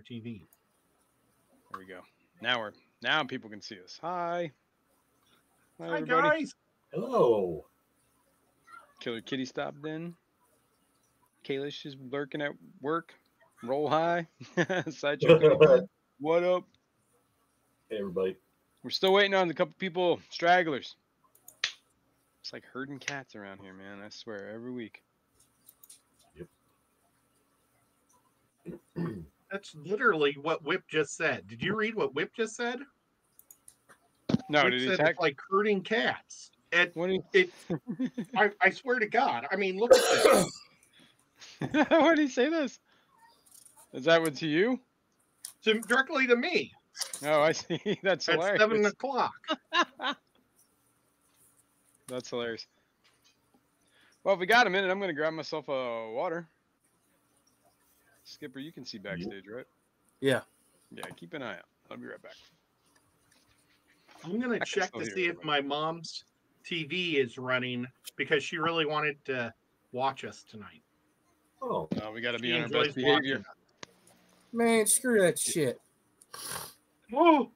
our TV. There we go. Now we're now people can see us. Hi. Hi, everybody. guys. Hello. Killer Kitty stopped in. Kalish is lurking at work. Roll high. Sideshow. Kitty. what up? Hey, everybody. We're still waiting on a couple people, stragglers. It's like herding cats around here, man. I swear, every week. That's literally what Whip just said. Did you read what Whip just said? No, Whip did he said it's like herding cats. And What did it, I, I swear to God. I mean, look at this. what did he say this? Is that what to you? To, directly to me Oh, I see. That's at hilarious. seven o'clock. That's hilarious. Well, if we got a minute, I'm going to grab myself a water. Skipper, you can see backstage, right? Yeah. Yeah, keep an eye out. I'll be right back. I'm gonna check to see if my mom's TV is running because she really wanted to watch us tonight. Oh, Uh, we got to be on our best behavior. Man, screw that shit. Whoa.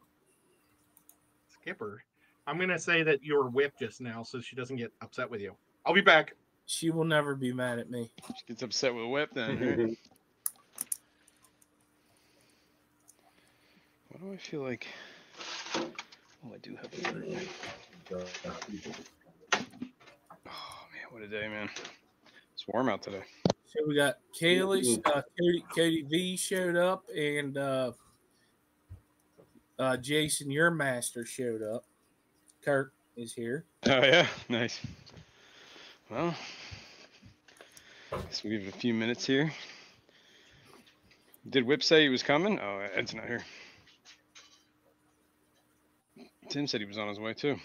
Skipper, I'm gonna say that you were whipped just now, so she doesn't get upset with you. I'll be back. She will never be mad at me. She gets upset with a whip then. right? Why do I feel like? Oh, I do have a. Oh man, what a day, man! It's warm out today. So we got Kaylee, uh, Cody, Cody V showed up, and uh, uh, Jason, your master, showed up. Kurt is here. Oh yeah, nice. Well, guess we'll give it a few minutes here. Did Whip say he was coming? Oh, Ed's not here. Tim said he was on his way too.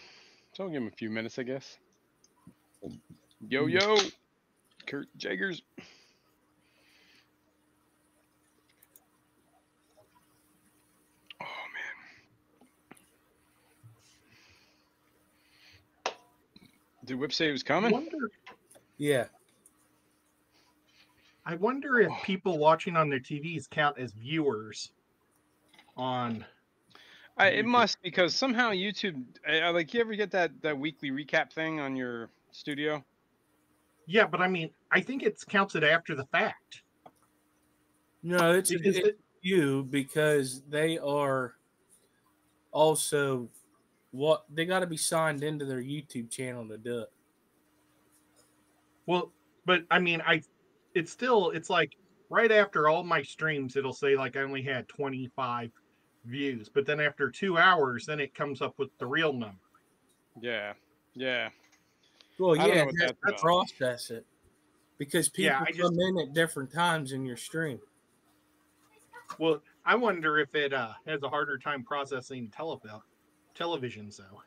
So I'll give him a few minutes, I guess. Mm. Yo yo, Kurt Jaggers. Oh man. Did Whip say he was I coming? wonder, Yeah. I wonder if oh. people watching on their TVs count as viewers on I, it must because somehow YouTube, I, I- like you ever get that that weekly recap thing on your studio? Yeah, but I mean, I think it's counts it after the fact. No, it's, Because it's it- you because they are also what they got to be signed into their YouTube channel to do it. well, but I mean, I it's still it's like right after all my streams, it'll say like I only had 25 views, but then after two hours, then it comes up with the real number. Yeah, yeah. Well, I don't know yeah, what that, that's that process it because people Yeah, I come just- in at different times in your stream. Well, I wonder if it uh, has a harder time processing television televisions though.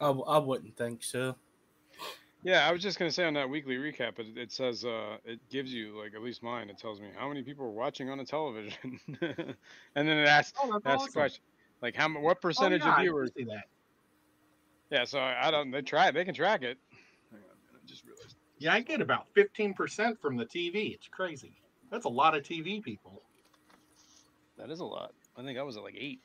I, w- I wouldn't think so. Yeah, I was just gonna say on that weekly recap, it, it says uh, it gives you like at least mine. It tells me how many people are watching on a television, and then it asks Oh, that's asks the question like how mu- what percentage oh, yeah, of I do viewers? see that. Yeah, so I, I don't. They try. They can track it. Hang on, a minute, I just realized. Yeah, I get about 15% from the TV. It's crazy. That's a lot of TV people. That is a lot. I think I was at like eight.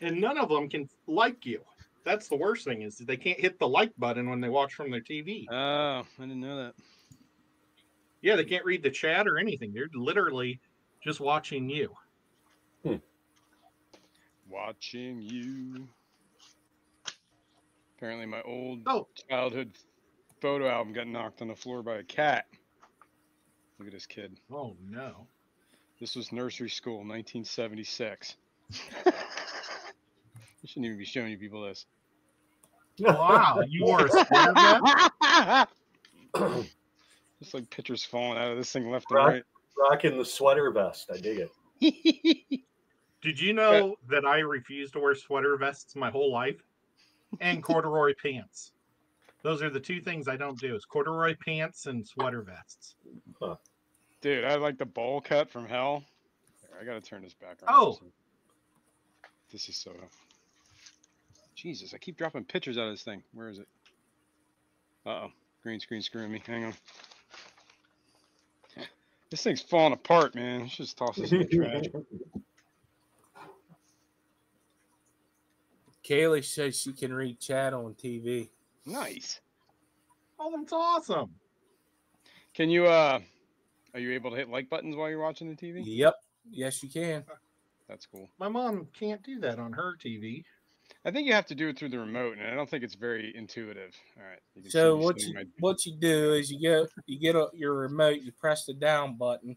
And none of them can like you. That's the worst thing is they can't hit the like button when they watch from their TV. Oh, I didn't know that. Yeah, they can't read the chat or anything. They're literally just watching you. Hmm. Watching you. Apparently, my old Oh, childhood photo album got knocked on the floor by a cat. Look at this kid. oh no. This was nursery school, 1976. I shouldn't even be showing you people this. Wow, you are a? Just like pictures falling out of this thing left and Right. right. Rocking the sweater vest. I dig it. Did you know uh, that I refuse to wear sweater vests my whole life? And corduroy pants. Those are the two things I don't do is corduroy pants and sweater vests. Dude, I like the bowl cut from hell. Here, I gotta turn this back on. Oh. This is so. Jesus, I keep dropping pictures out of this thing. Where is it? Uh-oh. Green screen screwing me. Hang on. This thing's falling apart, man. Let's just toss this in the trash. Kaylee says she can read chat on TV. Nice. Oh, that's awesome. Can you uh are you able to hit like buttons while you're watching the TV? Yep. Yes, you can. That's cool. My mom can't do that on her TV. I think you have to do it through the remote, and I don't think it's very intuitive. All right. You can see So what you my- what you do is you get you get a, your remote, you press the down button,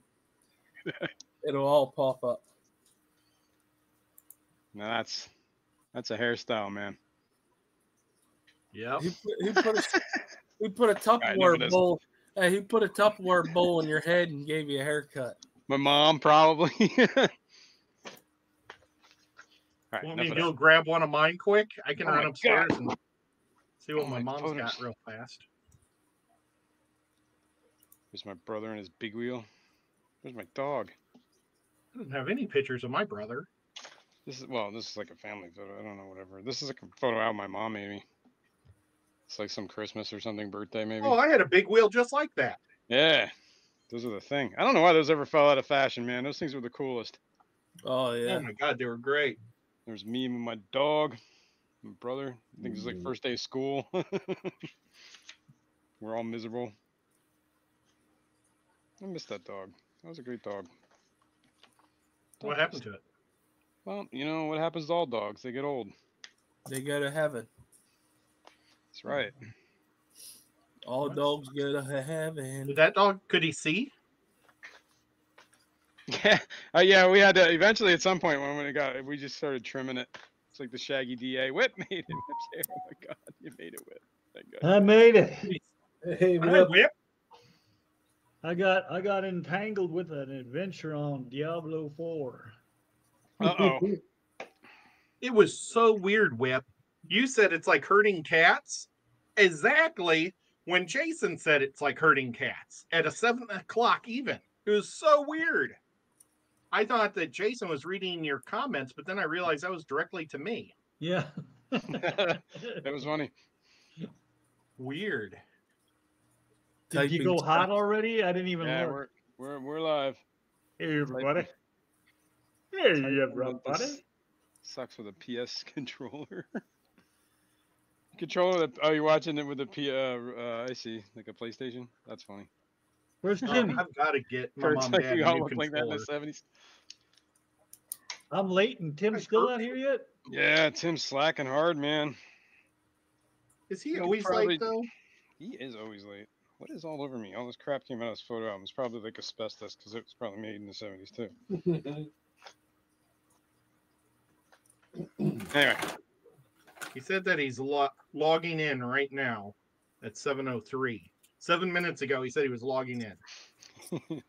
it'll all pop up. Now that's that's a hairstyle, man. Yeah. Who put, who put a who put a Tupperware this. bowl? Hey, who put a Tupperware bowl in your head and gave you a haircut? My mom probably. All right. Want me to go grab one of mine quick? I can Oh run my upstairs and see what Oh my my mom's photos. got real fast. There's my brother and his big wheel. There's my dog. I don't have any pictures of my brother. This is well, this is like a family photo. I don't know, whatever. This is like a photo out of my mom maybe. It's like some Christmas or something, birthday maybe. Oh, I had a big wheel just like that. Yeah, those are the thing. I don't know why those ever fell out of fashion, man. Those things were the coolest. Oh yeah. Oh my god, they were great. There's me and my dog, my brother. I think it was like mm. first day of school. we're all miserable. I miss that dog. That was a great dog. What happened to it? Well, you know what happens to all dogs? They get old. They go to heaven. That's right. All What? dogs go to heaven. Did that dog could he see? Yeah, uh, yeah. We had to eventually at some point when we got we just started trimming it. It's like the Shaggy DA whip made it. Whip's hair. Oh my god, you made it whip. I made it. Hey, Whip, Whip. I got I got entangled with an adventure on Diablo 4. Uh-oh. It was so weird, Whip. You said it's like herding cats. Exactly when Jason said it's like herding cats at a seven o'clock even. It was so weird. I thought that Jason was reading your comments, but then I realized that was directly to me. Yeah. that was funny. Weird. Did you Typing go hot already? I didn't even Yeah, look. we're we're we're live. Hey, everybody. Hey, Typing everybody. Sucks with a PS controller. controller that oh you're watching it with a P uh, uh I see like a PlayStation. That's funny. Where's um, Oh, Timmy? I've got to get my Kurt's mom like and dad we a all new look like that in the controller. seventies. I'm late and Tim's Hi, still Kurt. not here yet? Yeah, Tim's slacking hard, man. Is he We always probably- late though? He is always late. What is all over me? All this crap came out of this photo album. It's probably like asbestos because it was probably made in the seventies too. Anyway, He said that he's lo- logging in right now at 7:03. Seven minutes ago, he said he was logging in.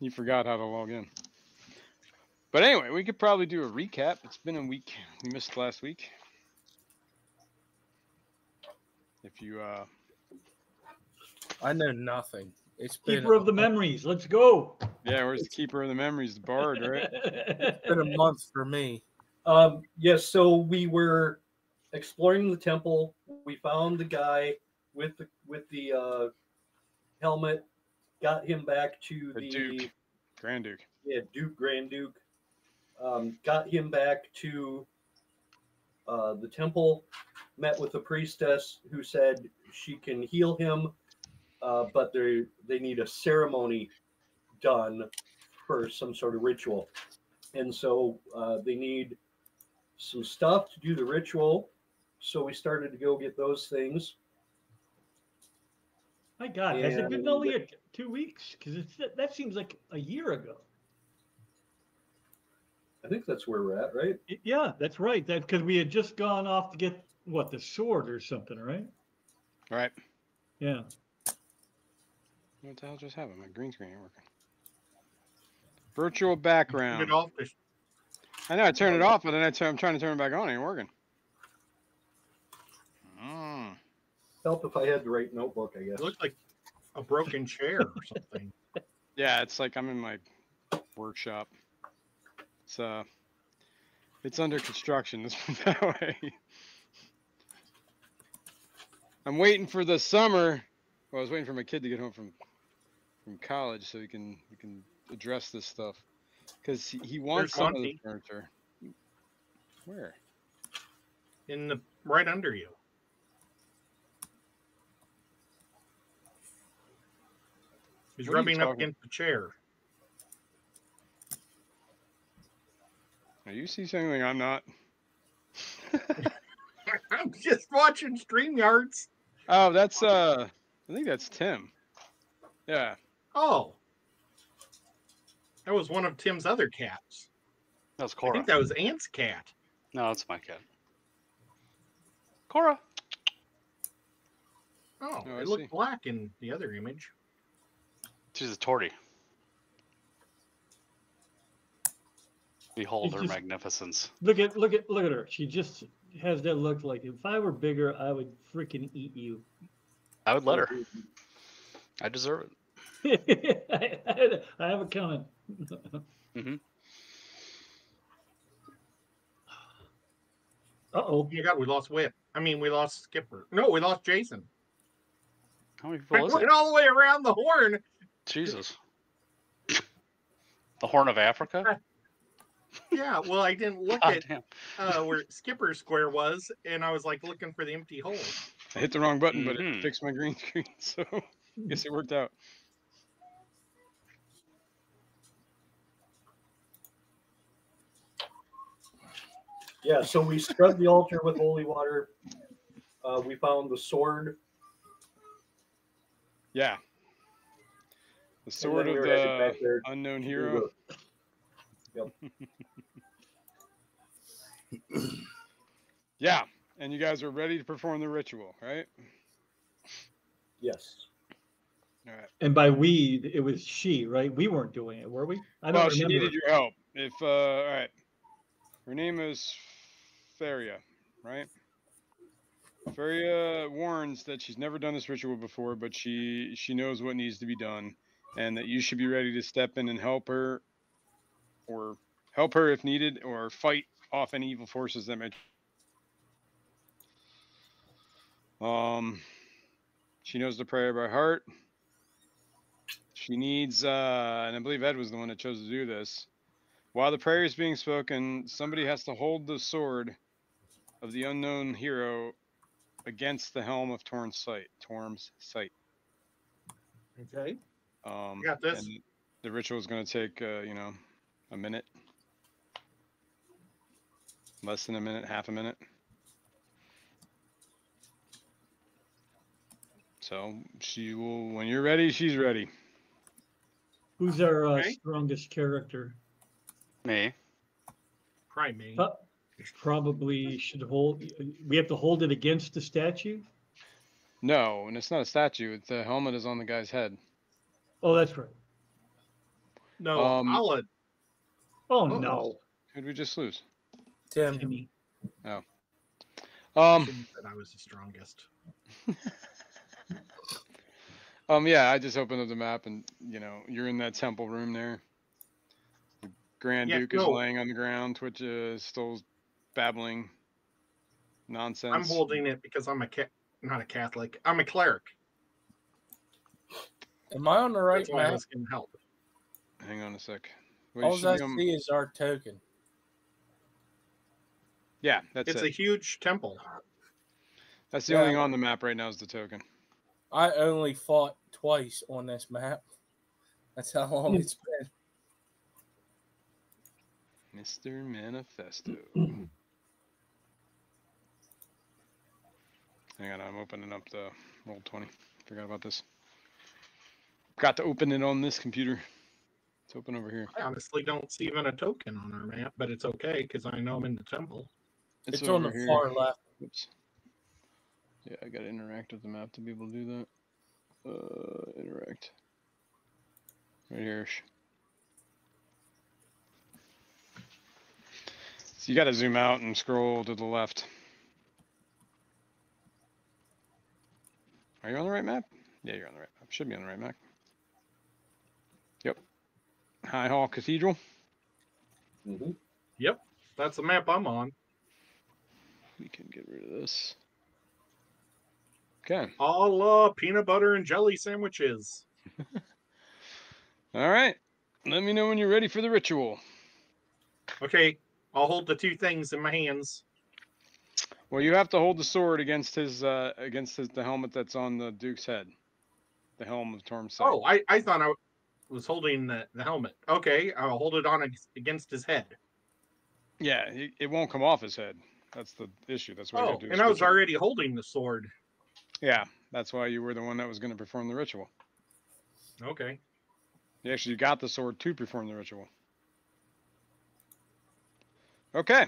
you forgot how to log in. But anyway, we could probably do a recap. It's been a week. We missed last week. If you uh I know nothing. It's been Keeper of the memories. Let's go. yeah, where's the keeper of the memories, the bard, right? It's been a month for me. Um, yes, so we were exploring the temple. We found the guy with the with the uh, helmet. Got him back to The the, Duke. Grand Duke. yeah Duke Grand Duke. Um, got him back to uh, the temple. Met with the priestess who said she can heal him, uh, but they they need a ceremony done for some sort of ritual, and so uh, they need some stuff to do the ritual. So we started to go get those things. My God, has it been only a, two weeks? Because that seems like a year ago. I think that's where we're at, right? Y- Yeah, that's right. That because we had just gone off to get what the sword or something, right? All right. Yeah. What the hell just happened? My green screen ain't working. Virtual Took background. it off I know I turned it off, but then I turn, I'm trying to turn it back on. It ain't working. Help if I had the right notebook, I guess. It guess. looked like a broken chair or something. Yeah, it's like I'm in my workshop. It's uh, it's under construction. Let's that way. I'm waiting for the summer. Well, I was waiting for my kid to get home from from college so we can we can address this stuff because he, he wants Where's some of the furniture. Where? in the right under you. He's rubbing up against the chair. Are you see something I'm not? I'm just watching StreamYards. Oh, that's uh, I think that's Tim. Yeah. Oh. That was one of Tim's other cats. That's I Cora. I think that was Ant's cat. No, that's my cat. Cora. Oh, Oh, I it looked see. black in the other image. She's a tortie. Behold It's her just- magnificence. Look at look at look at her. She just has that look like if I were bigger, I would freaking eat you. I would let her. I deserve it. I, I have a comment. Mhm. Uh oh. My god, we lost Whip. I mean, we lost Skipper. No, we lost Jason. How many We people is it? went all the way around the horn. Jesus. The Horn of Africa? Yeah, well, I didn't look God at uh, where Skipper Square was, and I was like looking for the empty hole. I hit the wrong button, but Mhm. it fixed my green screen, so I guess it worked out. Yeah, so we scrubbed the altar with holy water. Uh, we found the sword. Yeah. The sword we of the unknown to hero. Yeah, and you guys are ready to perform the ritual, right? Yes. All right. And by we, it was she, right? We weren't doing it, were we? I don't Well, she needed your help. If uh, all right, her name is Feria, right? Feria warns that she's never done this ritual before, but she she knows what needs to be done, and that you should be ready to step in and help her, or help her if needed, or fight off any evil forces that may. Um, she knows the prayer by heart. She needs, uh, and I believe Ed was the one that chose to do this. While the prayer is being spoken, somebody has to hold the sword of the unknown hero against the helm of Torm's sight. Torm's sight. Okay. Um, Got this. and the ritual is going to take, uh, you know, a minute, less than a minute, half a minute. So she will, when you're ready, she's ready. Who's our uh, Okay. strongest character? Me. Try me. Uh, Probably should hold. We have to hold it against the statue. No, and it's not a statue. It's the helmet is on the guy's head. Oh, that's right. No, um, I'll uh, Oh Uh-oh. no, Who'd we just lose? Tim. Timmy. Um, shouldn't I was the strongest. um, yeah, I just opened up the map, and you know, you're in that temple room there. The Grand Yeah, Duke is no. laying on the ground. Twitch is still babbling nonsense. I'm holding it because I'm a cat, not a Catholic. I'm a cleric. Am I on the right That's why map? was help. Hang on a sec. Well, you All I be see is our token. Yeah, that's It's it. a huge temple. That's the Yeah. only thing on the map right now is the token. I only fought twice on this map. That's how long hmm. it's been. Mr. Manifesto. Hang on, I'm opening up the Roll20. Forgot about this. Got to open it on this computer. It's open over here. I honestly don't see even a token on our map, but it's okay because I know I'm in the temple. It's, on the here. far left. Oops. Yeah, I gotta interact with the map to be able to do that. Uh, interact. Right here. So you gotta zoom out and scroll to the left. Are you on the right map? Yeah, you're on the right map. Should be on the right map. Yep. High Hall Cathedral. hmm That's the map I'm on. We can get rid of this. Okay. All uh, peanut butter and jelly sandwiches. All right. Let me know when you're ready for the ritual. Okay, I'll hold the two things in my hands. Well, you have to hold the sword against his uh against his the helmet that's on the Duke's head. The helm of Torm's sight. Oh, I, I thought I was holding the, the helmet. Okay, I'll hold it on against his head. yeah, it, it won't come off his head. That's the issue. That's why Oh, do and I was already holding the sword. Yeah, that's why you were the one that was going to perform the ritual. Okay. You actually got the sword to perform the ritual. Okay.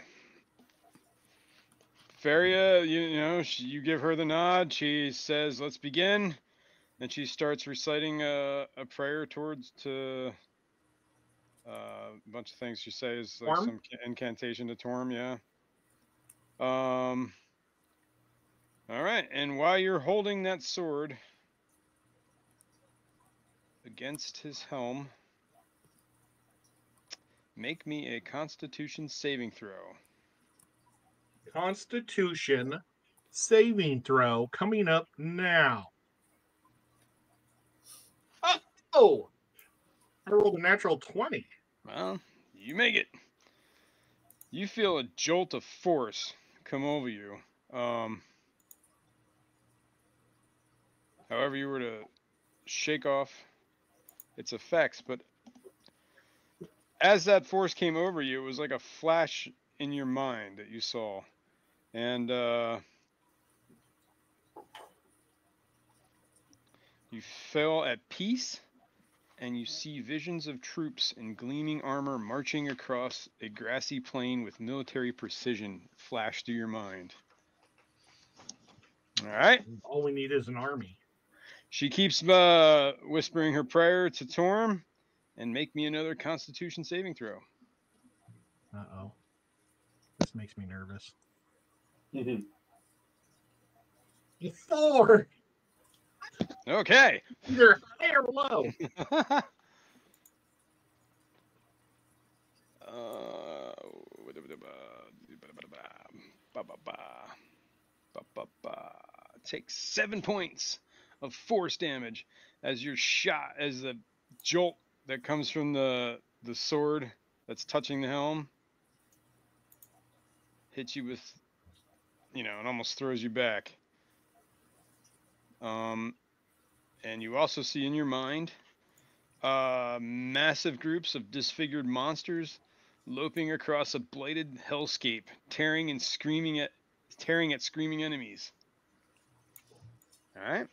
Faria, you, you know, she, you give her the nod. She says, "Let's begin," and she starts reciting a, a prayer towards to uh, a bunch of things. She says like Torm? some incantation to Torm. Yeah. Um. All right, and while you're holding that sword against his helm, make me a Constitution saving throw. Constitution saving throw coming up now. Oh, I rolled a natural 20. Well, you make it. You feel a jolt of force come over you. Um, however, you were to shake off its effects, but as that force came over you, it was like a flash in your mind that you saw. And uh, you fell at peace and you see visions of troops in gleaming armor marching across a grassy plain with military precision flash through your mind. All right. All we need is an army. She keeps uh, whispering her prayer to Torm and make me another constitution saving throw. Uh oh. This makes me nervous. Mm-hmm. Four. Okay. Either high or low. Uh. Take seven points of force damage as your shot, as the jolt that comes from the the sword that's touching the helm hits you with, you know, it almost throws you back. Um, and you also see in your mind uh, massive groups of disfigured monsters loping across a blighted hellscape, tearing and screaming at tearing at screaming enemies. All right.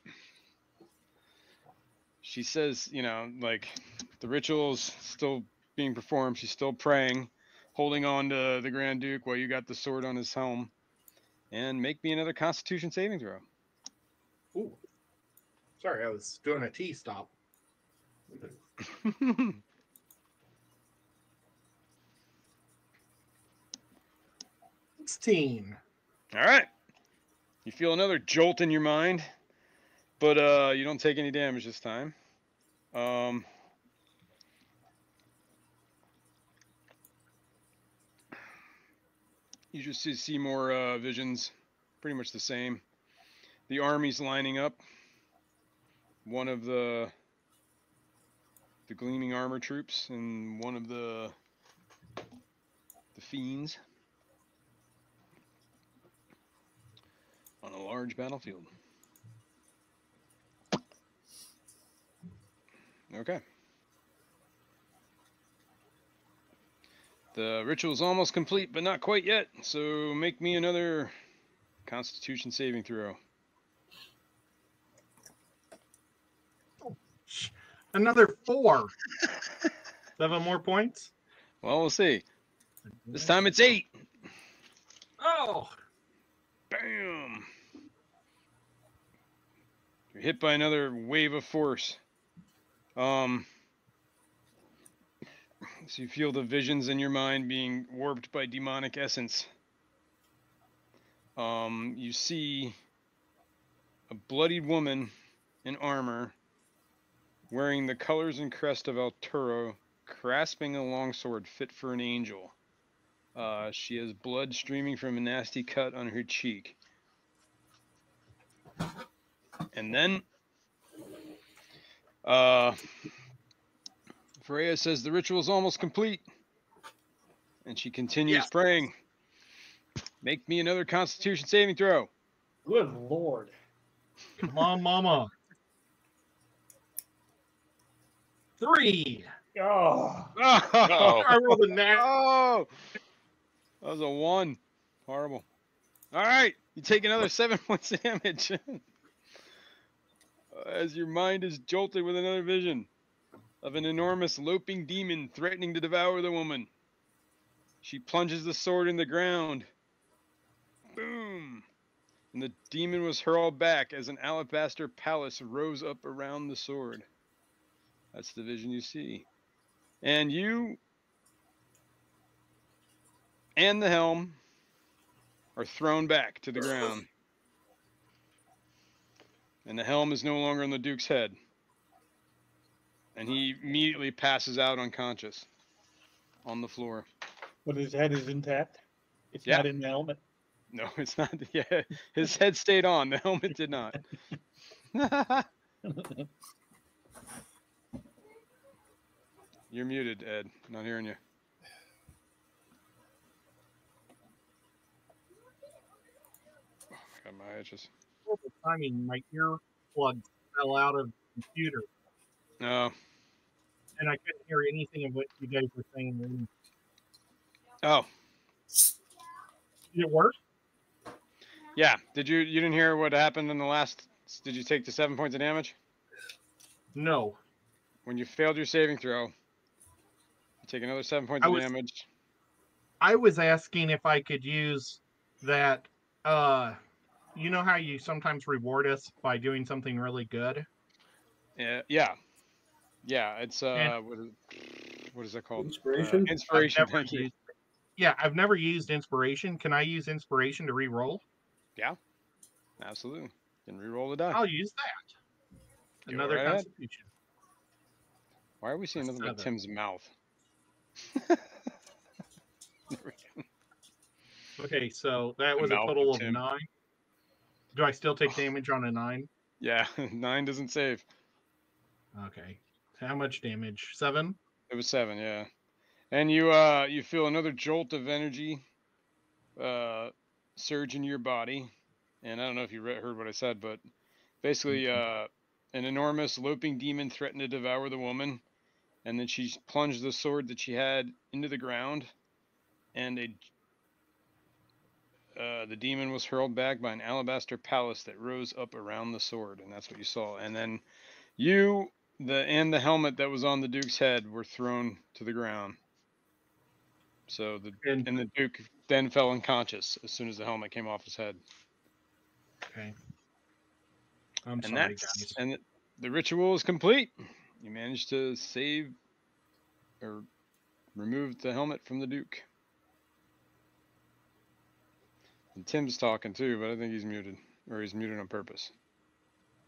She says, you know, like the ritual's still being performed. She's still praying, holding on to the Grand Duke while you got the sword on his helm. And make me another Constitution saving throw. Ooh. Sorry, I was doing a T stop. 16. All right. You feel another jolt in your mind, but uh, you don't take any damage this time. Um, you just see, see more uh, visions, pretty much the same. The army's lining up. One of the the gleaming armor troops and one of the the fiends. on a large battlefield. Okay. The ritual is almost complete, but not quite yet. So make me another Constitution saving throw. Another four. Seven more points. Well, we'll see. This time it's eight. Oh, Bam! You're hit by another wave of force. Um, so you feel the visions in your mind being warped by demonic essence. Um, you see a bloodied woman in armor, wearing the colors and crest of Elturel, grasping a longsword fit for an angel. Uh, she has blood streaming from a nasty cut on her cheek. And then, uh, Freya says the ritual is almost complete. And she continues Yes. praying. Make me another Constitution saving throw. Good lord. Come on, mama. Three. Oh, Oh, I rolled a nat. oh, that was a one. Horrible. All right, you take another seven points damage as your mind is jolted with another vision of an enormous loping demon threatening to devour the woman. She plunges the sword in the ground. Boom! And the demon was hurled back as an alabaster palace rose up around the sword. That's the vision you see. And you and the helm are thrown back to the ground. And the helm is no longer on the Duke's head. And he immediately passes out unconscious on the floor. but his head is intact. It's Yeah. not in the helmet. No, it's not. Yeah, his head stayed on. The helmet did not. You're muted, Ed. Not hearing you. Oh my god, my itches. Horrible timing. My earplugs fell out of the computer, No. and I couldn't hear anything of what you guys were saying. Oh, Did it work? yeah. Did you you didn't hear what happened in the last? Did you take the seven points of damage No. when you failed your saving throw? You take another seven points I of was- damage. I was asking if I could use that. Uh, you know how you sometimes reward us by doing something really good. Yeah, yeah, yeah. It's uh, And- what is, what is that called? Inspiration? Uh, inspiration. I've never Thank you. Yeah, I've never used inspiration. Can I use inspiration to re-roll? Yeah, absolutely. Can re-roll the die. I'll use that. Another right ahead. constitution. Why are we seeing a nothing but. Tim's mouth? There we go. Okay, so that was a mouth total of Tim. nine. Do I still take damage on a nine? yeah, nine doesn't save. Okay. How much damage? Seven? It was seven, yeah. And you uh you feel another jolt of energy uh surge in your body. And I don't know if you re- heard what I said, but basically uh an enormous loping demon threatened to devour the woman and then she plunged the sword that she had into the ground and a uh, the demon was hurled back by an alabaster palace that rose up around the sword, and that's what you saw. And then you the and the helmet that was on the duke's head were thrown to the ground. So the And and the duke then fell unconscious as soon as the helmet came off his head. okay. I'm and sorry, guys. and the ritual is complete. You managed to save or remove the helmet from the duke. And Tim's talking too, but I think he's muted, or he's muted on purpose.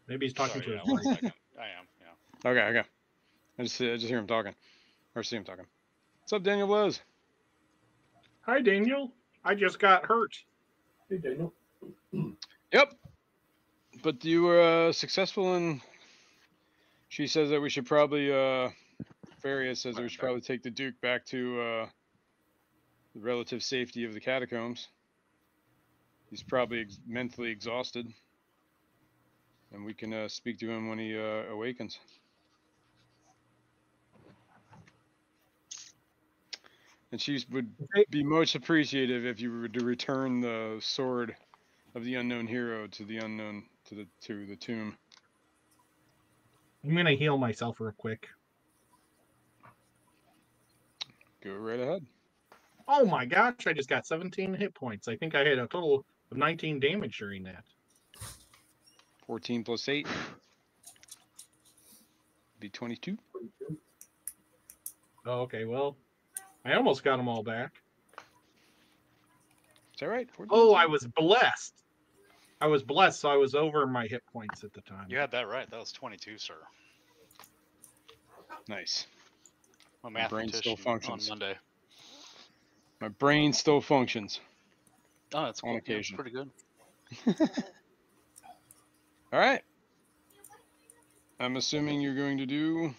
Maybe he's talking Sorry, to yeah, his wife. second. I am, yeah. Okay, okay. I just I just hear him talking, or see him talking. What's up, Daniel Blows? Hi, Daniel. I just got hurt. Hey, Daniel. Yep. But you were uh, successful in. She says that we should probably. uh Faria says that we should probably take the Duke back to uh, the relative safety of the catacombs. He's probably ex- mentally exhausted, and we can uh, speak to him when he uh, awakens. And she would be most appreciative if you were to return the sword of the unknown hero to the unknown to the to the tomb. I'm gonna heal myself real quick. Go right ahead. Oh my gosh! I just got 17 hit points. I think I had a total of 19 damage during that. 14 plus 8. Be 22. Oh, okay. Well, I almost got them all back. Is that right? 14 Oh, I was blessed. I was blessed, so I was over my hit points at the time. You had that right. That was 22, sir. Nice. I'm My brain still mathematician on functions. Monday. My brain still functions. Oh, that's On cool. Yeah, occasion. pretty good. All right. I'm assuming you're going to do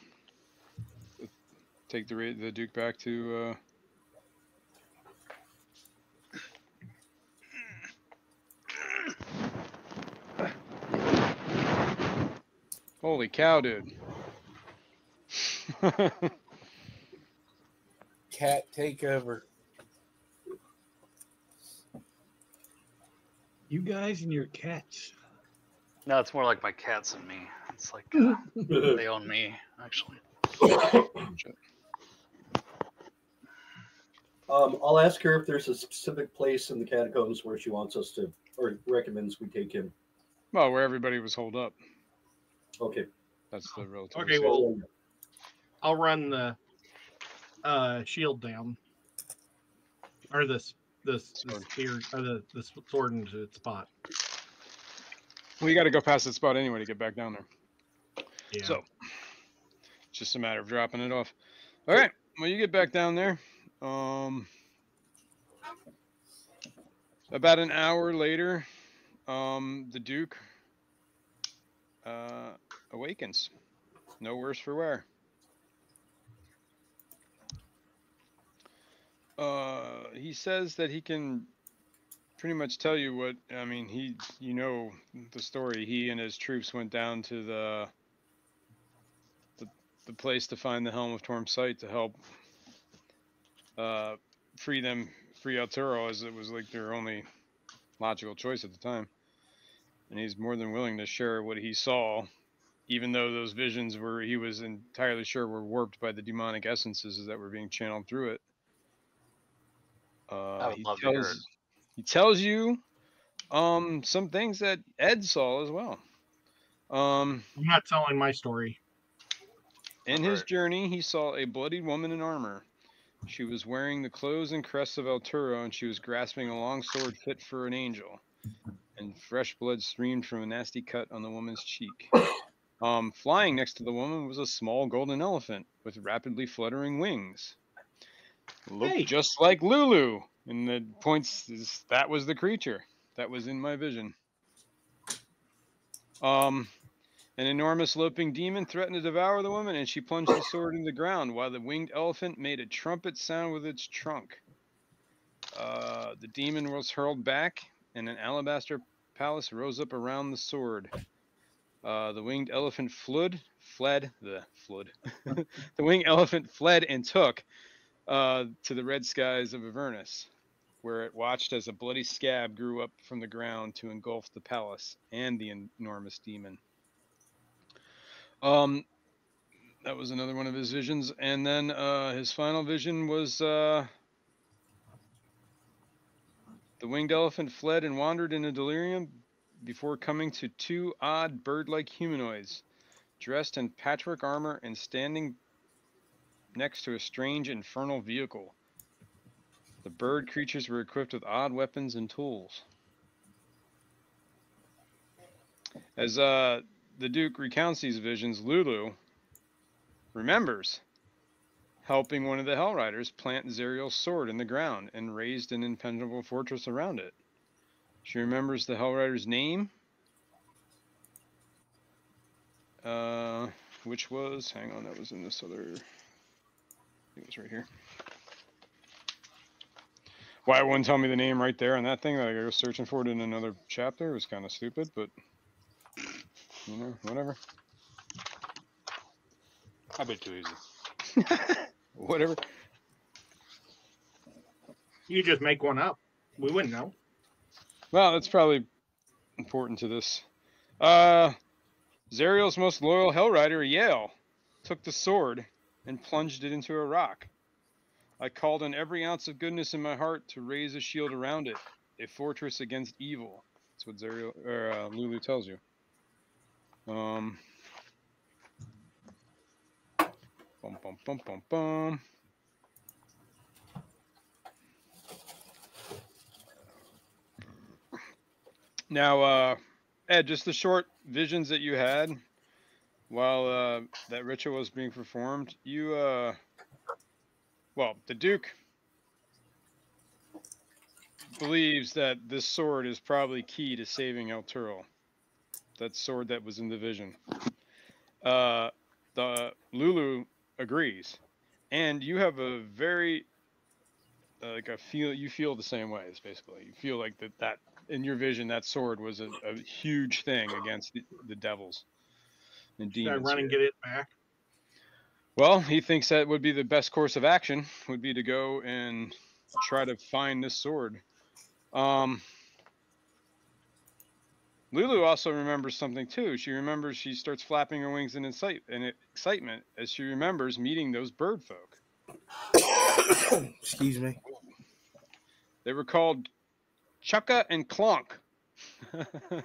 take the the Duke back to uh Holy cow, dude. Cat takeover. You guys and your cats. No, it's more like my cats and me. It's like uh, they own me, actually. Um, I'll ask her if there's a specific place in the catacombs where she wants us to, or recommends we take him. well, where everybody was holed up. Okay. That's the relative. Okay, well, I'll run the uh, shield down, or this this, this spear, or the the sword into its spot. we got to go past that spot anyway to get back down there. Yeah. So it's just a matter of dropping it off. All right. Well, you get back down there. Um, about an hour later, um, the Duke uh, awakens. No worse for wear. Uh, he says that he can pretty much tell you what I mean. He, you know, the story. He and his troops went down to the the, the place to find the Helm of Torm Sight to help uh, free them, free Elturel, as it was like their only logical choice at the time. And he's more than willing to share what he saw, even though those visions were he was entirely sure were warped by the demonic essences that were being channeled through it. Uh, I would he love to tells- he tells you um some things that Ed saw as well. Um I'm not telling my story. in his Alright. journey he saw a bloodied woman in armor. She was wearing the clothes and crest of Elturel and she was grasping a long sword fit for an angel. And fresh blood streamed from a nasty cut on the woman's cheek. Um, flying next to the woman was a small golden elephant with rapidly fluttering wings. Looked Hey. just like Lulu. And the points is that was the creature that was in my vision. Um, an enormous loping demon threatened to devour the woman, and she plunged the sword in the ground while the winged elephant made a trumpet sound with its trunk. Uh, the demon was hurled back, and an alabaster palace rose up around the sword. Uh, the winged elephant fled, fled the flood. the winged elephant fled and took uh, to the red skies of Avernus, where it watched as a bloody scab grew up from the ground to engulf the palace and the enormous demon. Um, that was another one of his visions, and then uh, his final vision was uh, the winged elephant fled and wandered in a delirium before coming to two odd bird-like humanoids, dressed in patchwork armor and standing next to a strange infernal vehicle. The bird creatures were equipped with odd weapons and tools. As uh, the Duke recounts these visions, Lulu remembers helping one of the Hell Riders plant Zariel's sword in the ground and raised an impenetrable fortress around it. She remembers the Hell Rider's name, uh, which was, hang on, that was in this other, it was right here. Why it wouldn't tell me the name right there on that thing that I go searching for it in another chapter it was kind of stupid, but you know, whatever. That'd be too easy. Whatever. You just make one up. We wouldn't know. Well, that's probably important to this. Uh, most loyal Hell Rider, Yael, took the sword and plunged it into a rock. I called on every ounce of goodness in my heart to raise a shield around it, a fortress against evil. That's what Zariel or uh, Lulu tells you. Um. Bum bum bum bum bum. Now, uh, Ed, just the short visions that you had while uh, that ritual was being performed, you, uh, well, the Duke believes that this sword is probably key to saving El. That sword that was in the vision. Uh, the Lulu agrees, and you have a very like a feel. You feel the same way. It's basically you feel like that that in your vision that sword was a, a huge thing against the, the devils. And Should I demons. run and get it back? Well, he thinks that would be the best course of action would be to go and try to find this sword. Um, Lulu also remembers something too. She remembers she starts flapping her wings in excite- in excitement as she remembers meeting those bird folk. Excuse me. They were called Chukka and Clonk.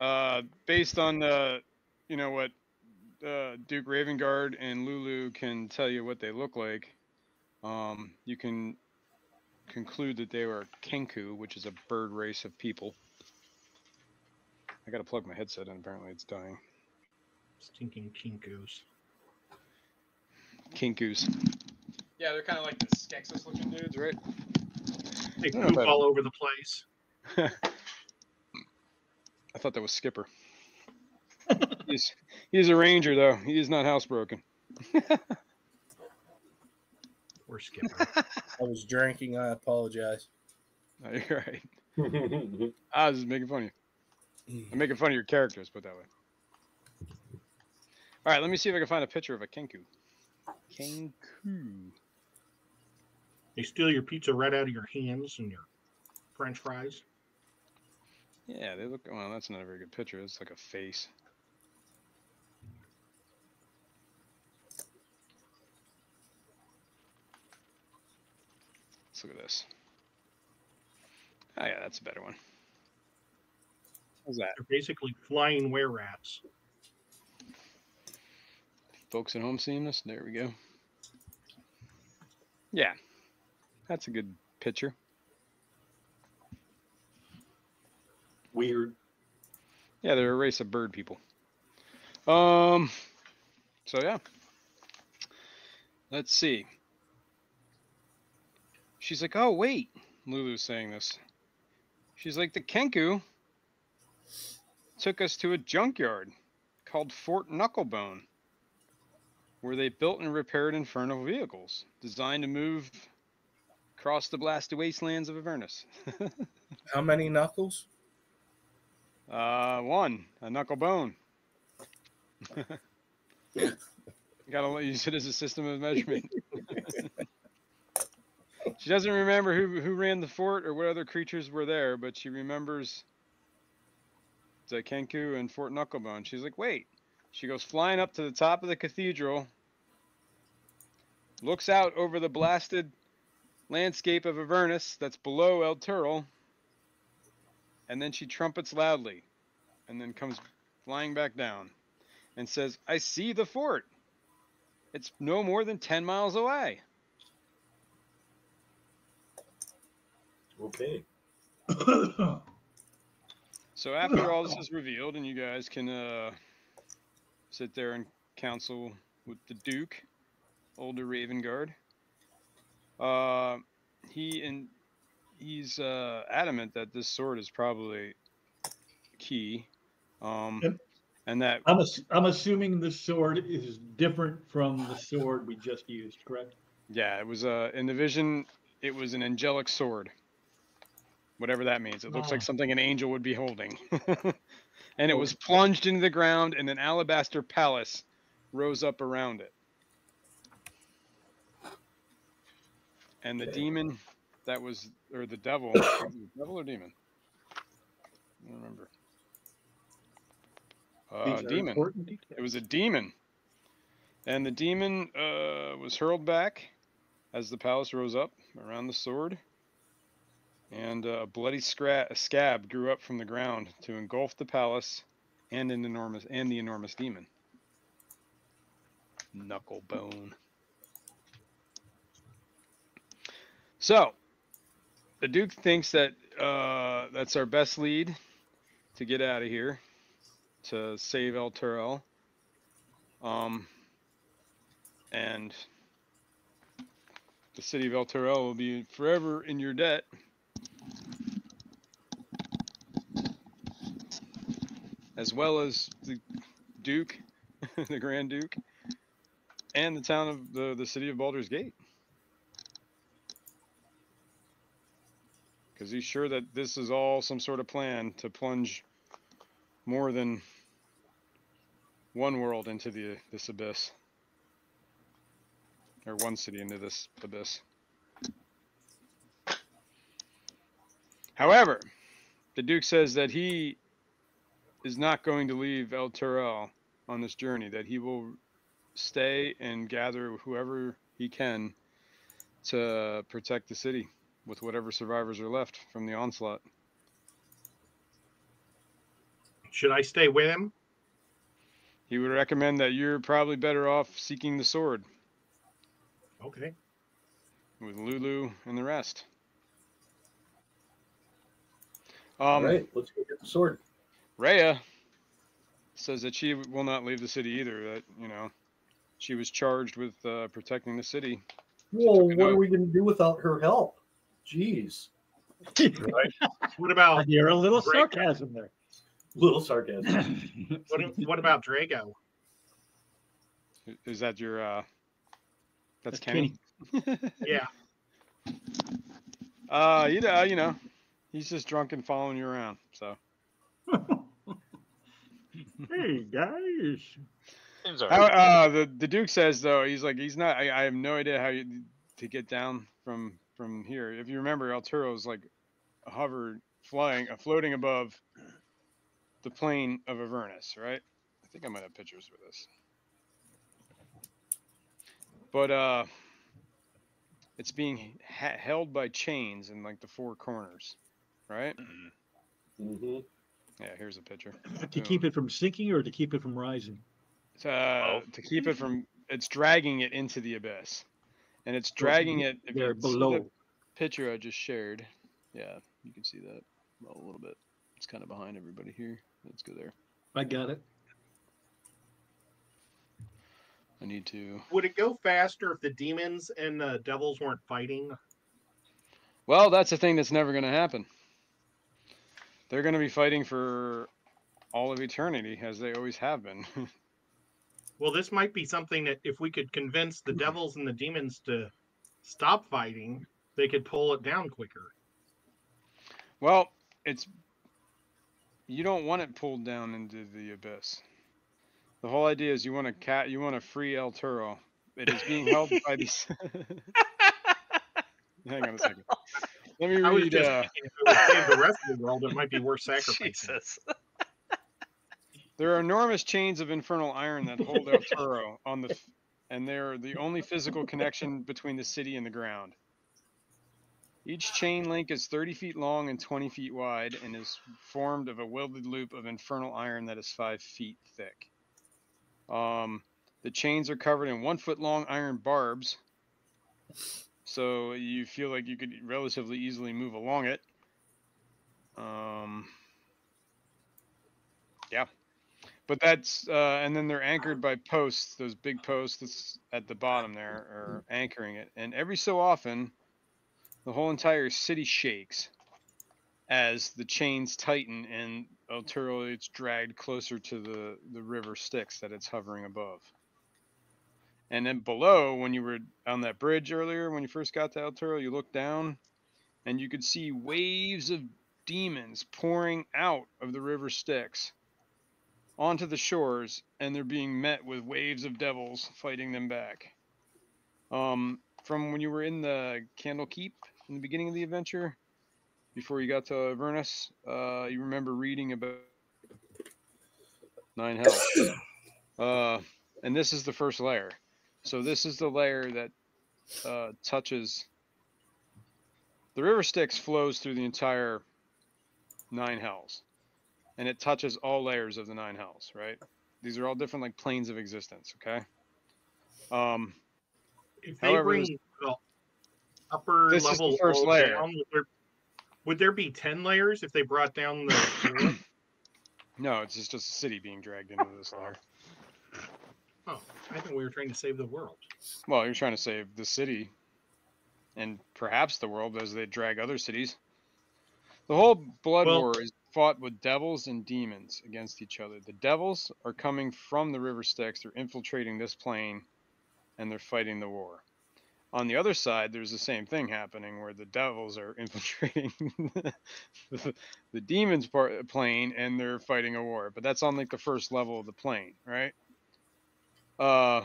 uh, based on the, you know what, uh, Duke Ravengard and Lulu can tell you what they look like. Um, you can conclude that they were Kenku, which is a bird race of people. I gotta plug my headset in. Apparently, it's dying. Stinking kinkus. Kinkus. Yeah, they're kind of like the Skeksis looking dudes, right? They I don't know poop if I- all over the place. I thought that was Skipper. he's he's a ranger though. He is not housebroken. We're Skipper. I was drinking. I apologize. No, you're right. I was just making fun of you. I'm making fun of your characters, put it that way. All right, let me see if I can find a picture of a kenku. Kenku. They steal your pizza right out of your hands and your French fries. Yeah, they look. Well, that's not a very good picture. It's like a face. Let's look at this. Oh yeah, that's a better one. How's that? They're basically flying were rats. Folks at home seeing this? There we go. Yeah, that's a good picture. Weird. Yeah, they're a race of bird people. Um, so yeah. Let's see. She's like, oh wait, Lulu's saying this. She's like, the Kenku took us to a junkyard called Fort Knucklebone, where they built and repaired infernal vehicles designed to move across the blasted wastelands of Avernus. How many knuckles? Uh, one, a knuckle bone. Gotta let use it as a system of measurement. she doesn't remember who who ran the fort or what other creatures were there, but she remembers the Kenku and Fort Knucklebone. She's like, wait. She goes flying up to the top of the cathedral, looks out over the blasted landscape of Avernus that's below Elturel, and then she trumpets loudly and then comes flying back down and says, I see the fort. It's no more than 10 miles away. Okay. So after all this is revealed, and you guys can uh, sit there and counsel with the Duke, older Ravengard, uh, he and he's uh, adamant that this sword is probably key, um, Yep. and that I'm, ass- I'm assuming the sword is different from the sword we just used, correct? yeah, it was uh, in the vision. It was an angelic sword, whatever that means. It looks Ah. like something an angel would be holding, and it was plunged into the ground, and an alabaster palace rose up around it. And the demon that was, or the devil, devil or demon? I don't remember. Uh, demon. It was a demon. And the demon uh, was hurled back as the palace rose up around the sword. And uh, a bloody scra- scab grew up from the ground to engulf the palace and an enormous and the enormous demon. Knucklebone. So, the Duke thinks that uh, that's our best lead to get out of here to save Elturel. Um, and the city of Elturel will be forever in your debt. As well as the Duke, the Grand Duke, and the town of the, the city of Baldur's Gate. Because he's sure that this is all some sort of plan to plunge more than one world into the this abyss, or one city into this abyss. However, the Duke says that he is not going to leave Elturel on this journey, that he will stay and gather whoever he can to protect the city with whatever survivors are left from the onslaught. Should I stay with him? He would recommend that you're probably better off seeking the sword Okay. with Lulu and the rest. All Um, right, let's go get the sword. Rhea says that she will not leave the city either. That you know, she was charged with uh, protecting the city. Whoa, took a what are we going to do without her help? Jeez, right? What about You're a little Great. sarcasm there. little sarcasm. what, what about Drago? Is that your? uh That's, That's Kenny. Yeah. Uh, you know, you know, he's just drunk and following you around. So, hey guys. Seems how, alright. uh, the the Duke says though, he's like, he's not. I, I have no idea how you to get down from from here. If you remember, El Turo's like hovered, flying, uh, floating above the plane of Avernus, right? I think I might have pictures for this. But uh, it's being ha- held by chains in like the four corners, right? Mhm. hmm Yeah, here's a picture. To keep it from sinking or to keep it from rising? to, to keep it from it's dragging it into the abyss and it's dragging it if They're you see the below. picture i just shared yeah you can see that well a little bit it's kind of behind everybody here let's go there I got it. i need to Would it go faster if the demons and the devils weren't fighting? well that's a thing that's never going to happen they're going to be fighting for all of eternity as they always have been Well, this might be something that if we could convince the devils and the demons to stop fighting, they could pull it down quicker. well it's you don't want it pulled down into the abyss the whole idea is you want to cat you want to free el turo it is being held by these hang on a second let me I was read just uh, if it would save the rest of the world, it might be worth sacrificing. Jesus. There are enormous chains of infernal iron that hold el turo on the and they're the only physical connection between the city and the ground each chain link is 30 feet long and 20 feet wide and is formed of a welded loop of infernal iron that is 5 feet thick. Um, the chains are covered in one foot long iron barbs, so you feel like you could relatively easily move along it. Um, yeah, but that's uh, and then they're anchored by posts. Those big posts that's at the bottom there are anchoring it, and every so often, the whole entire city shakes as the chains tighten and Turo it's dragged closer to the the river Styx that it's hovering above. And then below, when you were on that bridge earlier, when you first got to El Turo, you looked down and you could see waves of demons pouring out of the river Styx onto the shores, and they're being met with waves of devils fighting them back. Um, from when you were in the Candlekeep in the beginning of the adventure, before you got to Avernus, uh, you remember reading about Nine Hells. Uh, and this is the first layer. So this is the layer that uh, touches. The river Styx flows through the entire Nine Hells, and it touches all layers of the Nine Hells. Right? These are all different like planes of existence. Okay. Um, If they However, bring the upper This is the first layer. down, would, there, would there be ten layers if they brought down the? no, it's just, just a city being dragged into this layer. oh, I think we were trying to save the world. Well, you're trying to save the city and perhaps the world as they drag other cities. The whole blood Well- war is fought with devils and demons against each other. The devils are coming from the river Styx, they're infiltrating this plane and they're fighting the war. On the other side, there's the same thing happening where the devils are infiltrating the, the demons part plane and they're fighting a war. But that's on like the first level of the plane, right? Uh,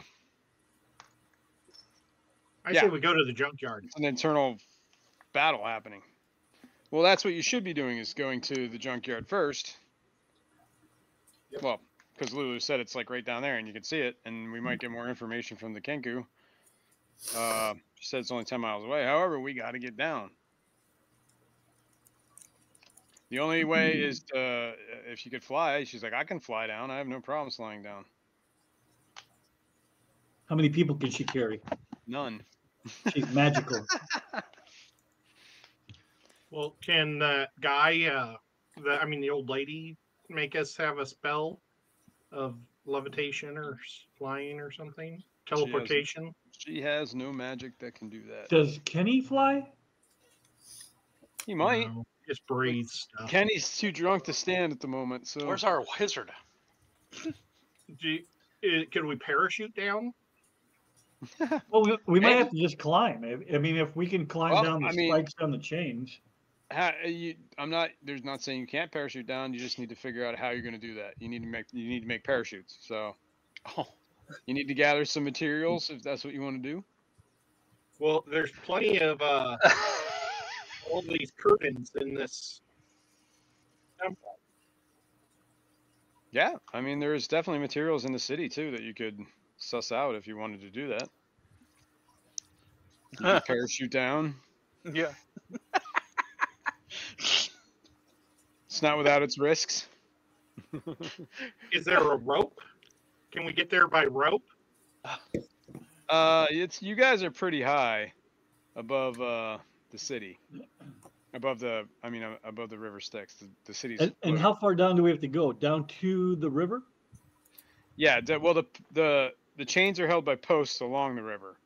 I Yeah. say we go to the junkyard. it's an internal battle happening. Well, that's what you should be doing is going to the junkyard first. Yep. Well, because Lulu said it's like right down there and you can see it, and we might get more information from the Kenku. Uh, she said it's only 10 miles away. However, we got to get down. The only way is to, if she could fly, she's like, I can fly down. I have no problem flying down. How many people can she carry? None. She's magical. Well, can the guy, uh, the I mean, the old lady, make us have a spell of levitation or flying or something? Teleportation. She has no magic that can do that. Does Kenny fly? He might. No, just breathe stuff. Kenny's too drunk to stand at the moment, so Where's our wizard? Do you, uh, can we parachute down? Well, we, we might Maybe. have to just climb. I- I mean, if we can climb Well, down the I mean- spikes on the chains. How, you, I'm not. There's not saying you can't parachute down. You just need to figure out how you're going to do that. You need to make. You need to make parachutes. So Oh, you need to gather some materials if that's what you want to do. Well, there's plenty of uh, all these curtains in this. temple. Yeah, I mean, there's definitely materials in the city too that you could suss out if you wanted to do that. You parachute down. yeah. It's not without its risks. Is there a rope? Can we get there by rope? Uh, it's you guys are pretty high above uh the city, above the. I mean, uh, above the river Styx. The, the city's. And, and how far down do we have to go? Down to the river? Yeah, the, well, the the the chains are held by posts along the river,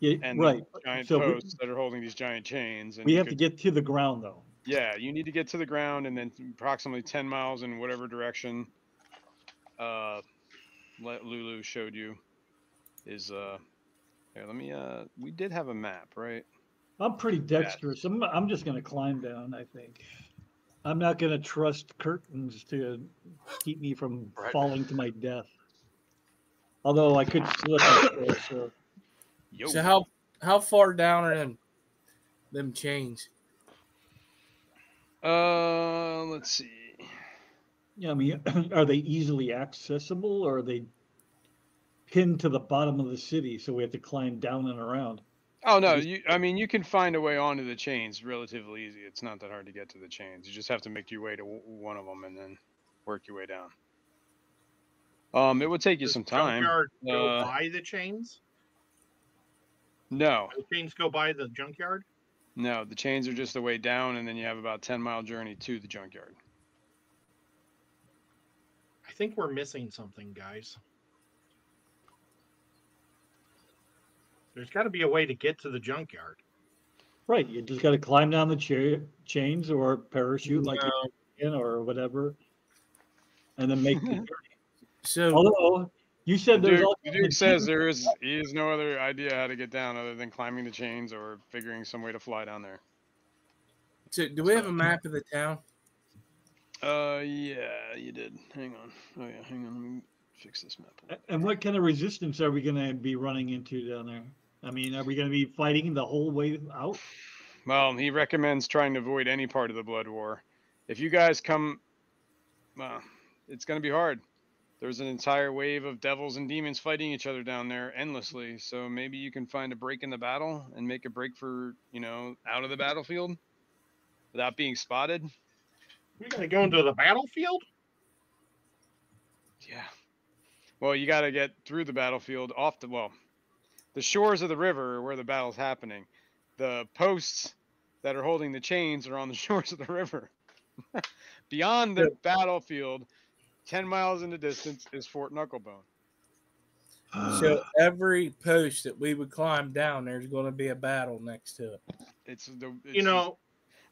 Yeah, and right. giant So we- posts that are holding these giant chains. And We you have to get to the ground though. Yeah, you need to get to the ground and then approximately 10 miles in whatever direction uh let Lulu showed you is uh here, let me uh we did have a map, right? I'm pretty dexterous. I'm, I'm just gonna climb down, I think. I'm not gonna trust curtains to keep me from Right. falling to my death. Although I could slip, I so Yo. So how how far down are them them chains? Uh let's see. yeah, I mean, are they easily accessible or are they pinned to the bottom of the city so we have to climb down and around? Oh no, you I mean you can find a way onto the chains relatively easy. It's not that hard to get to the chains. You just have to make your way to one of them and then work your way down. Um it would take you Does some time. Junkyard go Uh, by the chains? No. The chains go by the junkyard? No, the chains are just the way down, and then you have about ten mile journey to the junkyard. I think we're missing something, guys. There's got to be a way to get to the junkyard. Right, you just gotta climb down the cha- chains or parachute like No. you can or whatever. And then make the journey. So Although you said The there's Duke, all Duke says there is he has no other idea how to get down other than climbing the chains or figuring some way to fly down there. so do we have a map of the town? Uh, yeah, you did. Hang on. Oh yeah, hang on. Let me fix this map. And what kind of resistance are we gonna be running into down there? I mean, are we gonna be fighting the whole way out? Well, he recommends trying to avoid any part of the blood war. If you guys come, well, it's gonna be hard. There's an entire wave of devils and demons fighting each other down there endlessly. So maybe you can find a break in the battle and make a break for you know out of the battlefield without being spotted. We got to go into the battlefield? Yeah. Well, you got to get through the battlefield off the well, the shores of the river are where the battle's happening. The posts that are holding the chains are on the shores of the river. Beyond the battlefield, ten miles in the distance is Fort Knucklebone. So uh. every post that we would climb down, there's going to be a battle next to it. It's the it's You know,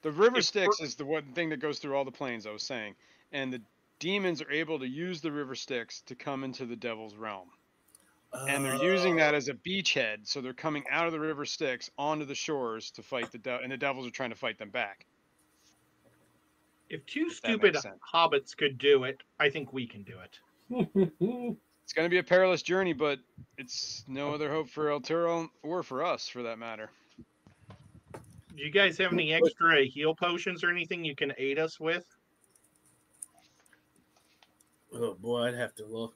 the river if Styx is the one thing that goes through all the planes. I was saying, and the demons are able to use the river Styx to come into the devil's realm. and they're using that as a beachhead. So they're coming out of the river Styx onto the shores to fight the de- and the devils are trying to fight them back. If two If stupid hobbits could do it, I think we can do it. It's going to be a perilous journey, but it's no other hope for El Toro or for us, for that matter. Do you guys have any extra heal potions or anything you can aid us with? Oh boy, I'd have to look.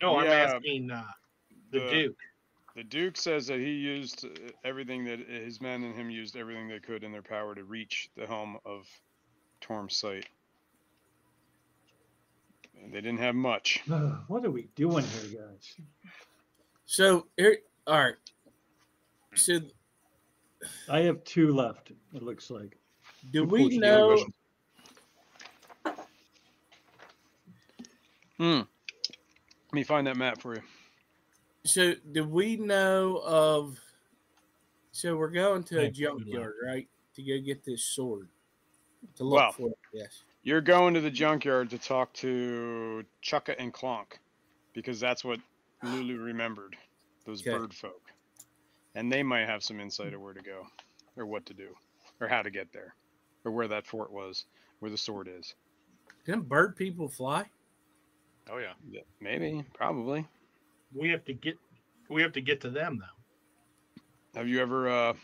No, I'm asking uh, the, the- Duke. The Duke says that he used uh, everything that his men and him used everything they could in their power to reach the home of Torm's Sight. And they didn't have much. What are we doing here, guys? So here, all right. So I have two left, it looks like. do we know? Hmm. Let me find that map for you. So do we know of? So we're going to a Yeah, good junkyard, right, to go get this sword. To look Well, for it. Yes. You're going to the junkyard to talk to Chukka and Clonk because that's what Lulu remembered. Those Okay. bird folk. And they might have some insight of where to go or what to do or how to get there or where that fort was, where the sword is. Can bird people fly? Oh yeah. Yeah, maybe, probably. We have to get we have to get to them though. Have you ever uh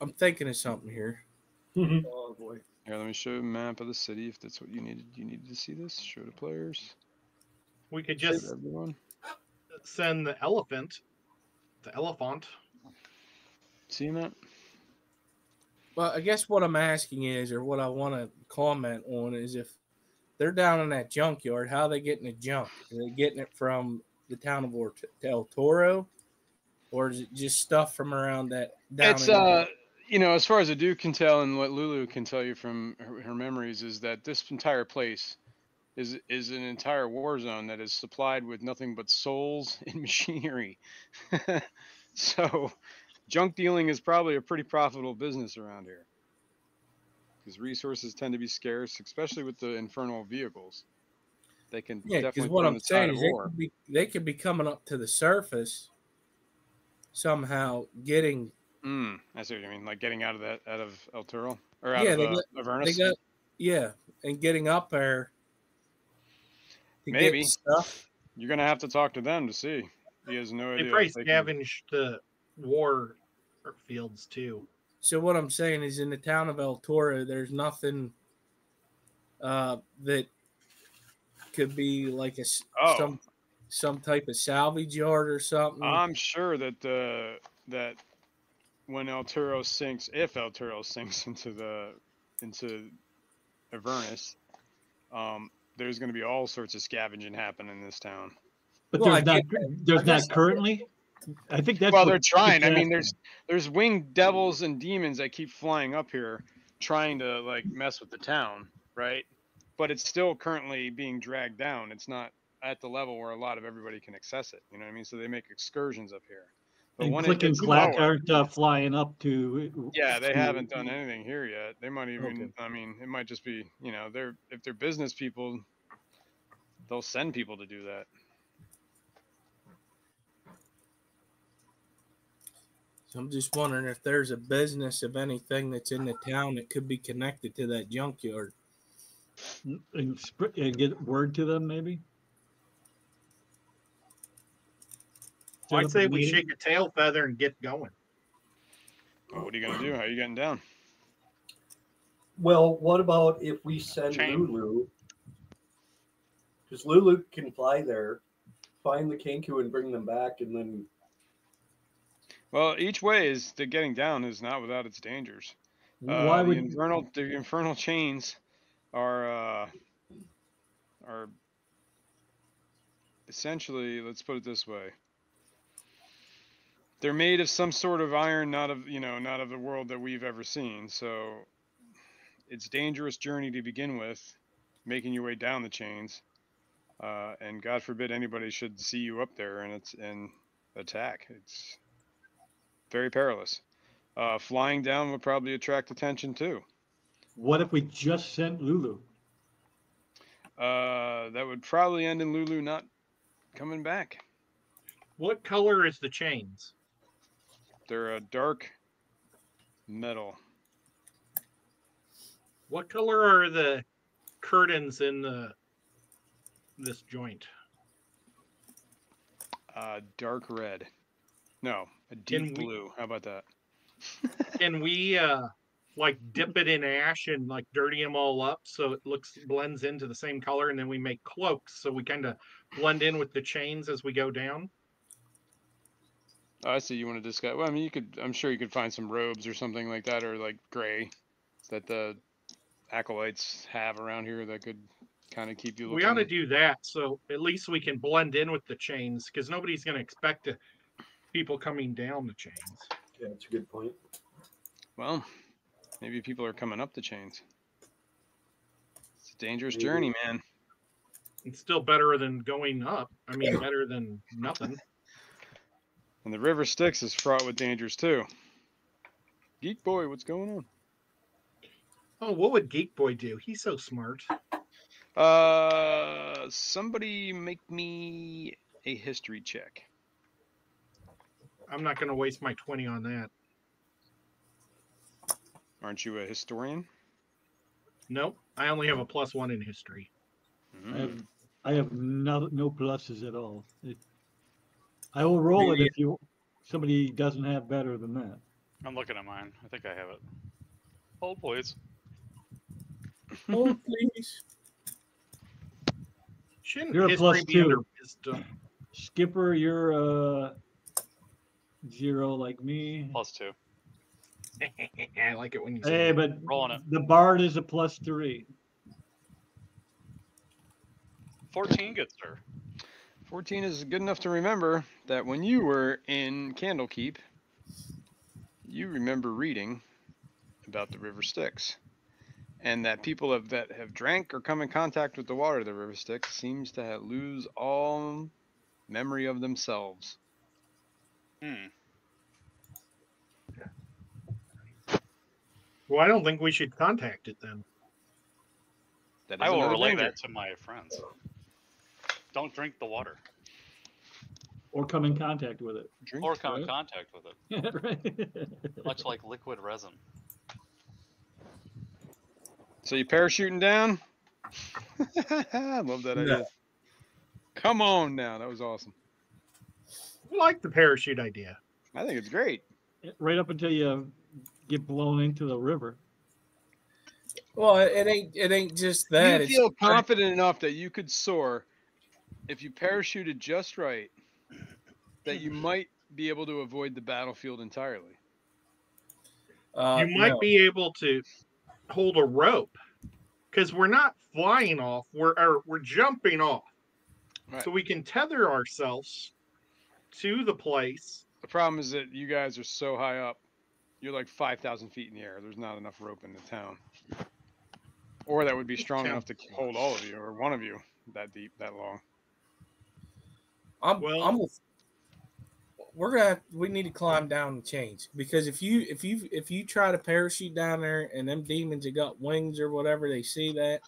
I'm thinking of something here. Oh boy. here let me show you a map of the city if that's what you needed. You needed to see this? Show the players. We could just everyone. send the elephant, the elephant. See that? Well, I guess what I'm asking is, or what I want to comment on is if they're down in that junkyard, how are they getting the junk? Are they getting it from the town of Ort- El Toro? Or is it just stuff from around that down it's in- uh you know as far as the duke can tell and what lulu can tell you from her, her memories is that this entire place is is an entire war zone that is supplied with nothing but souls and machinery. So junk dealing is probably a pretty profitable business around here. Because resources tend to be scarce especially with the infernal vehicles. They can Yeah, because definitely what I'm saying is they could, be, they could be coming up to the surface somehow, getting Mm, I see what you mean. Like getting out of that, out of El Toro or out Yeah, of they uh, got- Avernus. they got yeah, and getting up there. to get Maybe. stuff. You're gonna have to talk to them to see. He has no They idea. probably if can- scavenge the war fields too. So what I'm saying is, in the town of El Toro, there's nothing uh, that could be like a s- Oh. some some type of salvage yard or something. I'm sure that uh, that when El Toro sinks, if El Toro sinks into the into Avernus, um, there's going to be all sorts of scavenging happen in this town. But Well, I there's not, there's I guess- not currently? I think that's. well, they're trying. I mean, there's there's winged devils and demons that keep flying up here, trying to like mess with the town, right? But it's still currently being dragged down. It's not at the level where a lot of everybody can access it. You know what I mean? So they make excursions up here. But And when it and Clack lower- aren't uh, flying up to. Yeah, they to- haven't done anything here yet. They might even. Okay. I mean, it might just be you know they're if they're business people, they'll send people to do that. so I'm just wondering if there's a business of anything that's in the town that could be connected to that junkyard. And sp- and get word to them, maybe? I'd say we meeting? shake a tail feather and get going. But what are you gonna do? How are you getting down? Well, what about if we send Chain. Lulu? Because Lulu can fly there, find the Kenku and bring them back, and then Well, each way is the getting down is not without its dangers. Uh, Why the would, infernal the infernal chains are uh, are essentially let's put it this way. They're made of some sort of iron, not of you know, not of the world that we've ever seen. So it's dangerous journey to begin with, making your way down the chains. Uh, and God forbid anybody should see you up there and it's and attack. It's very perilous. Uh, flying down would probably attract attention too. what if we just sent Lulu? Uh, that would probably end in Lulu not coming back. What color is the chains? They're a dark metal. What color are the curtains in the this joint? Uh, dark red. No, a deep we- blue. How about that? Can we uh like dip it in ash and like dirty them all up so it looks blends into the same color and then we make cloaks so we kind of blend in with the chains as we go down? Oh, I see. You want to discuss? Well, I mean, you could. I'm sure you could find some robes or something like that, or like gray, that the acolytes have around here that could kind of keep you. Looking. We ought to do that so at least we can blend in with the chains because nobody's going to expect to, people coming down the chains. Yeah, that's a good point. Well, maybe people are coming up the chains. It's a dangerous Maybe. journey, man. It's still better than going up. I mean, better than nothing. And the river Styx is fraught with dangers too. Geek boy, what's going on? Oh, what would Geek Boy do? He's so smart. Uh, somebody make me a history check. I'm not going to waste my 20 on that. Aren't you a historian? Nope. I only have a plus one in history. I have, I have no, no pluses at all. It, I will roll it if you, somebody doesn't have better than that. I'm looking at mine. I think I have it. Hold, please. Oh, please. Shouldn't You're a history plus be under two. Skipper, you're uh zero like me. Plus two. I like it when you say Hey, but Rolling it. the bard is a plus three. 14, gets sir. 14 is good enough to remember that when you were in Candlekeep, you remember reading about the river Styx. And that people have, that have drank or come in contact with the water of the river Styx seems to ha lose all memory of themselves. Hmm. Well, I don't think we should contact it then. That I will relay danger. that to my friends. Don't drink the water Or come in contact with Drink or come in contact with it, it. Right. much like liquid resin. So you parachuting down? I love that idea. Come on now, that was awesome. I like the parachute idea. I think it's great. right up until you get blown into the river. Well, it ain't. It ain't just that. you It's feel confident enough that you could soar if you parachuted just right that you might be able to avoid the battlefield entirely. uh, you might no. be able to hold a rope because we're not flying off. We're or we're jumping off, Right. so we can tether ourselves to the place. The problem is that you guys are so high up. You're like 5,000 feet in the air. There's not enough rope in the town. Or that would be strong enough to hold all of you or one of you that deep, that long. I'm, Well- I'm with, we're gonna have, we need to climb down the chains because if you if you if you try to parachute down there and them demons have got wings or whatever they see that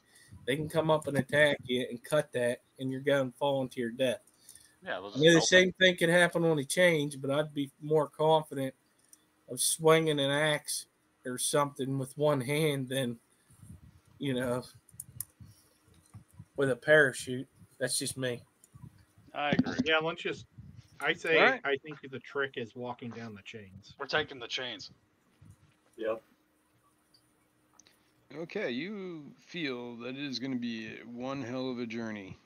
they can come up and attack you and cut that and you're gonna fall into your death. Yeah, I mean, the same thing could happen on the chains, but I'd be more confident of swinging an axe or something with one hand than you know with a parachute. That's just me. I agree. Yeah, let's just. I say Alright. I think the trick is walking down the chains. We're taking the chains. Yep. Okay, you feel that it is going to be one hell of a journey.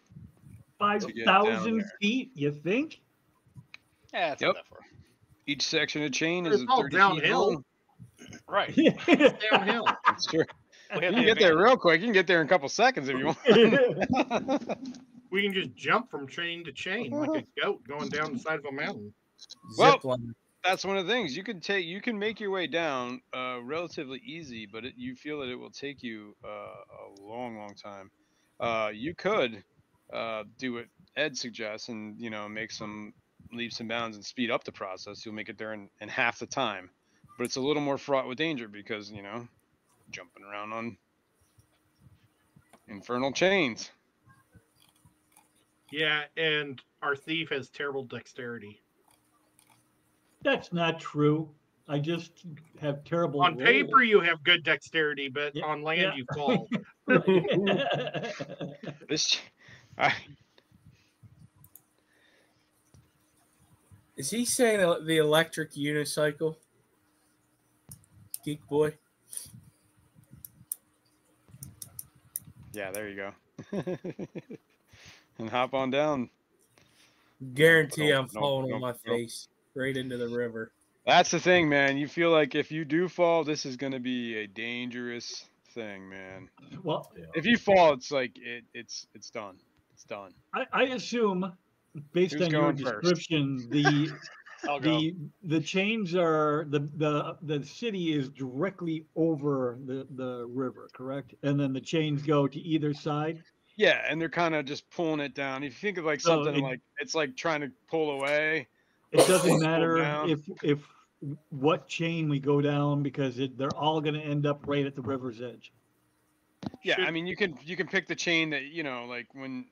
Five To get down thousand there. feet, you think? Yeah, it's Yep. not that far. Each section of chain is It's all 30 feet downhill. long. Right. Downhill. Sure. We You can the get there real quick. You can get there in a couple seconds if you want. we can just jump from chain to chain like a goat going down the side of a mountain. Well- That's one of the things you can take. You can make your way down uh, relatively easy, but it, you feel that it will take you uh, a long, long time. Uh, you could uh, do what Ed suggests, and you know, make some leaps and bounds and speed up the process. You'll make it there in, in half the time, but it's a little more fraught with danger because you know, jumping around on infernal chains. Yeah, and our thief has terrible dexterity. That's not true. I just have terrible. On paper, you have good dexterity, but Yeah, on land, yeah. you fall. This, I, Is he saying the electric unicycle? Geek boy. yeah, there you go. and hop on down. Guarantee Nope, I'm nope, falling nope, on my nope. face right into the river. That's the thing, man. You feel like if you do fall, this is going to be a dangerous thing, man. well, If you fall, it's like it, it's it's done. It's done. I, I assume, based Who's on your going first? description, the the the chains are the the the city is directly over the the river, correct? And then the chains go to either side. Yeah, and they're kind of just pulling it down. If you think of like So something it- like it's like trying to pull away. It doesn't matter if if what chain we go down because it, they're all going to end up right at the river's edge. Yeah, I mean you can you can pick the chain that you know like when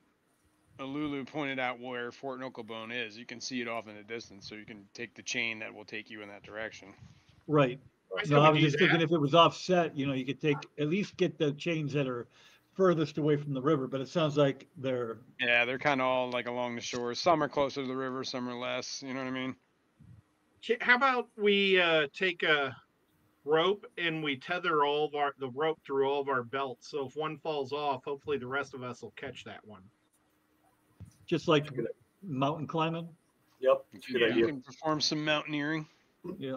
Lulu pointed out where Fort Knucklebone is, you can see it off in the distance, so you can take the chain that will take you in that direction. Right. I said No, I was do just thinking if it was offset, you know, you could take at least get the chains that are furthest away from the river. But it sounds like they're Yeah, they're kind of all like along the shore. Some are closer to the river, some are less. You know what I mean? Ch- How about we uh, take a rope and we tether all of our the rope through all of our belts. So if one falls off, hopefully the rest of us will catch that one. just like mountain climbing. Yep, it's a good yeah, you idea. can perform some mountaineering Yeah.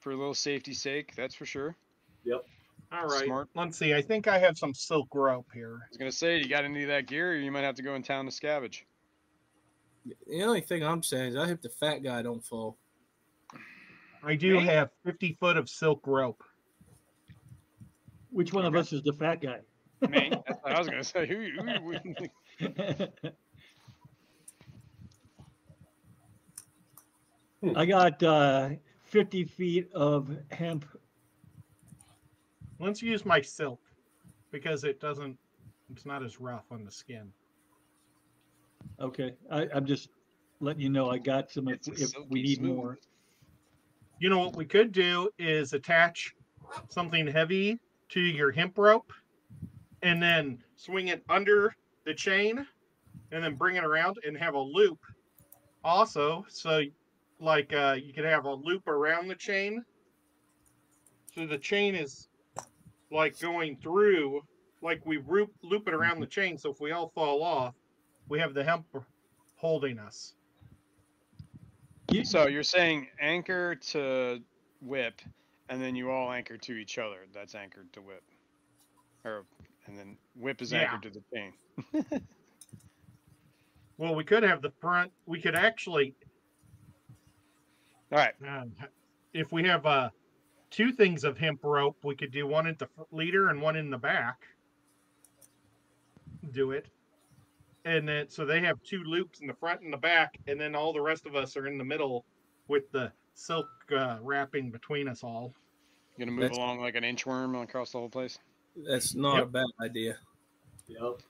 for a little safety sake. That's for sure. All right. Smart. Let's see. I think I have some silk rope here. I was gonna say, you got any of that gear? Or you might have to go in town to scavenge. The only thing I'm saying is I hope the fat guy don't fall. I do Me? have 50 foot of silk rope. Which one of us is the fat guy? Me? That's what I was gonna say. Who, who, who- I got uh, 50 feet of hemp. Let's use my silk because it doesn't. It's not as rough on the skin. Okay, I, I'm just letting you know I got some if, if we need smooth. more. You know what we could do is attach something heavy to your hemp rope and then swing it under the chain and then bring it around and have a loop also so like uh, you could have a loop around the chain so the chain is like going through like we loop, loop it around the chain so if we all fall off we have the hemp holding us So you're saying anchor to whip, and then you all anchor to each other. That's anchored to whip, or and then whip is Yeah. anchored to the chain. well we could have the front we could actually All right. Um, if we have uh, two things of hemp rope, we could do one at the leader and one in the back. Do it, and then so they have two loops in the front and the back, and then all the rest of us are in the middle with the silk uh, wrapping between us all. You're gonna move That's- along like an inchworm across the whole place. That's not Yep. a bad idea. Yep. All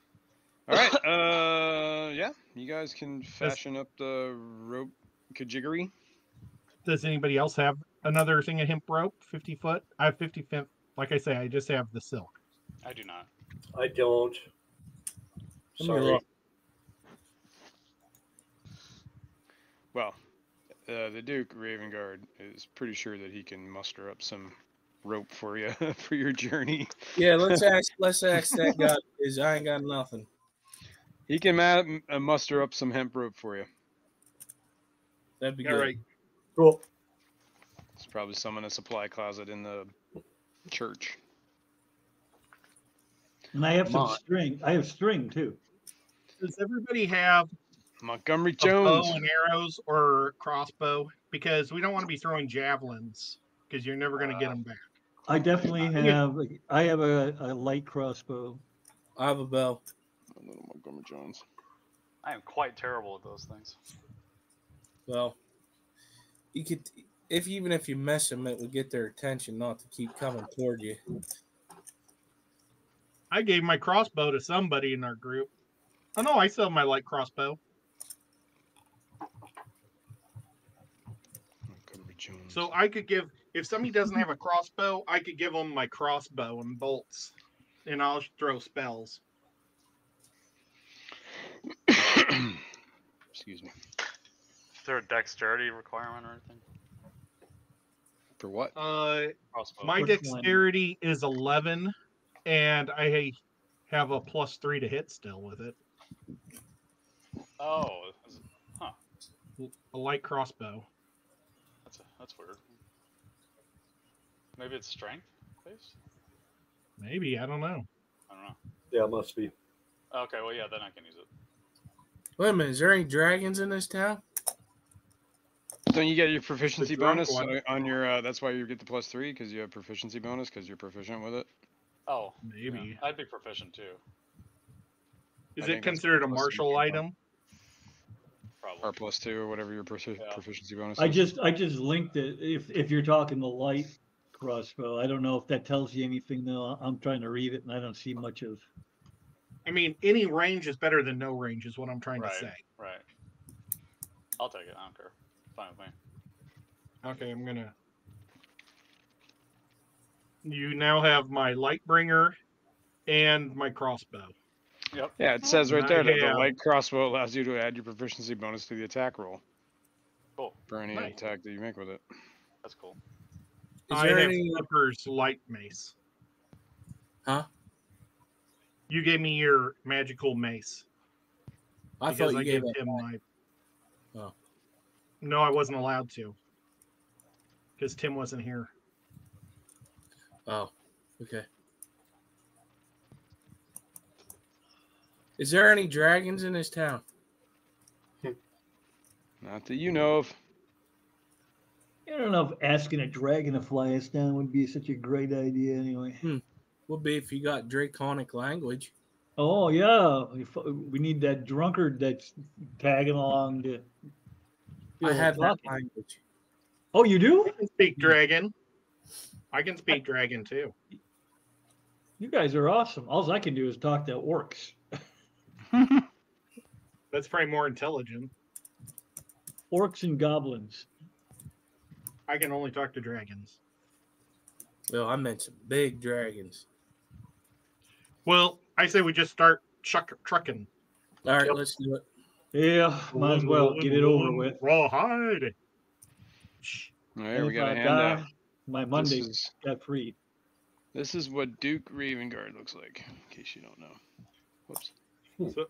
right. Uh, yeah. You guys can fashion up the rope kajiggery. Does anybody else have another thing of hemp rope, fifty foot? I have fifty foot. Like I say, I just have the silk. I do not. I don't. Sorry. Well, uh, the Duke Ravengard is pretty sure that he can muster up some rope for you for your journey. Yeah, let's ask. Let's ask that guy. Is I ain't got nothing. He can ma- uh, muster up some hemp rope for you. That'd be All good. right. Cool. It's probably some in a supply closet in the church. And I have some Mine. string. I have string too. Does everybody have Montgomery a Jones. bow and arrows or crossbow because we don't want to be throwing javelins because you're never going to get uh, them back. I definitely uh, have. I have a, a light crossbow. I have a bell. Little Montgomery Jones. I am quite terrible with those things. Well, you could, if even if you mess them, it would get their attention not to keep coming toward you. I gave my crossbow to somebody in our group. Oh no, I still have my light crossbow. So I could give if somebody doesn't have a crossbow, I could give them my crossbow and bolts, and I'll throw spells. Excuse me. Is there a dexterity requirement or anything? For what? Uh, my Which one? dexterity is eleven, and I have a plus three to hit still with it. Oh, is it- A light crossbow. that's a, that's weird. Maybe it's strength please? Maybe I don't know. I don't know. Yeah, it must be. Okay, well, yeah, then I can use it. Wait a minute, is there any dragons in this town? Don't you get your proficiency bonus one. on- on your? Uh, that's why you get the plus three because you have proficiency bonus because you're proficient with it. Oh, Maybe yeah, I'd be proficient too, is I it considered a martial item? probably. Or plus two or whatever your profi- Yeah. proficiency bonus. I just, I just linked it. If, if you're talking the light crossbow, I don't know if that tells you anything though. I'm trying to read it and I don't see much of. I mean, any range is better than no range, is what I'm trying Right. to say. Right. I'll take it. I don't care. Fine with me. Okay, I'm gonna. You now have my light bringer and my crossbow. Yep. Yeah, it says right there that the light crossbow allows you to add your proficiency bonus to the attack roll Cool. for any Nice. attack that you make with it. That's cool. Is I there have any? Flipper's light mace. Huh? You gave me your magical mace. I thought you gave gave him my. No, I wasn't allowed to. Because Tim wasn't here. Oh, okay. Is there any dragons in this town? Not that you know of. I don't know if asking a dragon to fly us down would be such a great idea anyway. Hmm. Would be if you got draconic language. Oh, yeah. Uh, we need that drunkard that's tagging along to. I have that language. Oh, you do? I can speak dragon. I can speak dragon too. You guys are awesome. All I can do is talk to orcs. That's probably more intelligent. Orcs and goblins. I can only talk to dragons. Well, I meant some big dragons. Well, I say we just start chuck trucking. All right, Yep. let's do it. Yeah, might as well get it over with. Rawhide. Shh. All right, And we got a I handout. die, My This Monday is, got freed. this is what Duke Ravengard looks like, in case you don't know. Whoops. Hmm. So,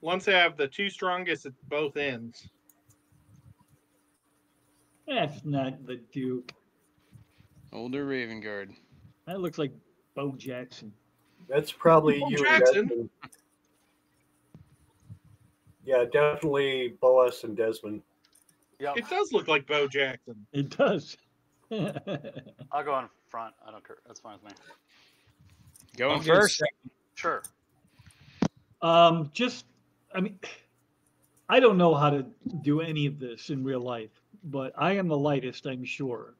once I have the two strongest at both ends. That's not the Duke. Ulder Ravengard. That looks like Bo Jackson. That's probably Well, you, Jackson. Desmond. Yeah, definitely Boaz and Desmond. Yep. It does look like Bo Jackson. It does. I'll go in front. I don't care. That's fine with me. Going I'll first. second. Sure. um, just, I mean, I don't know how to do any of this in real life, but I am the lightest, I'm sure.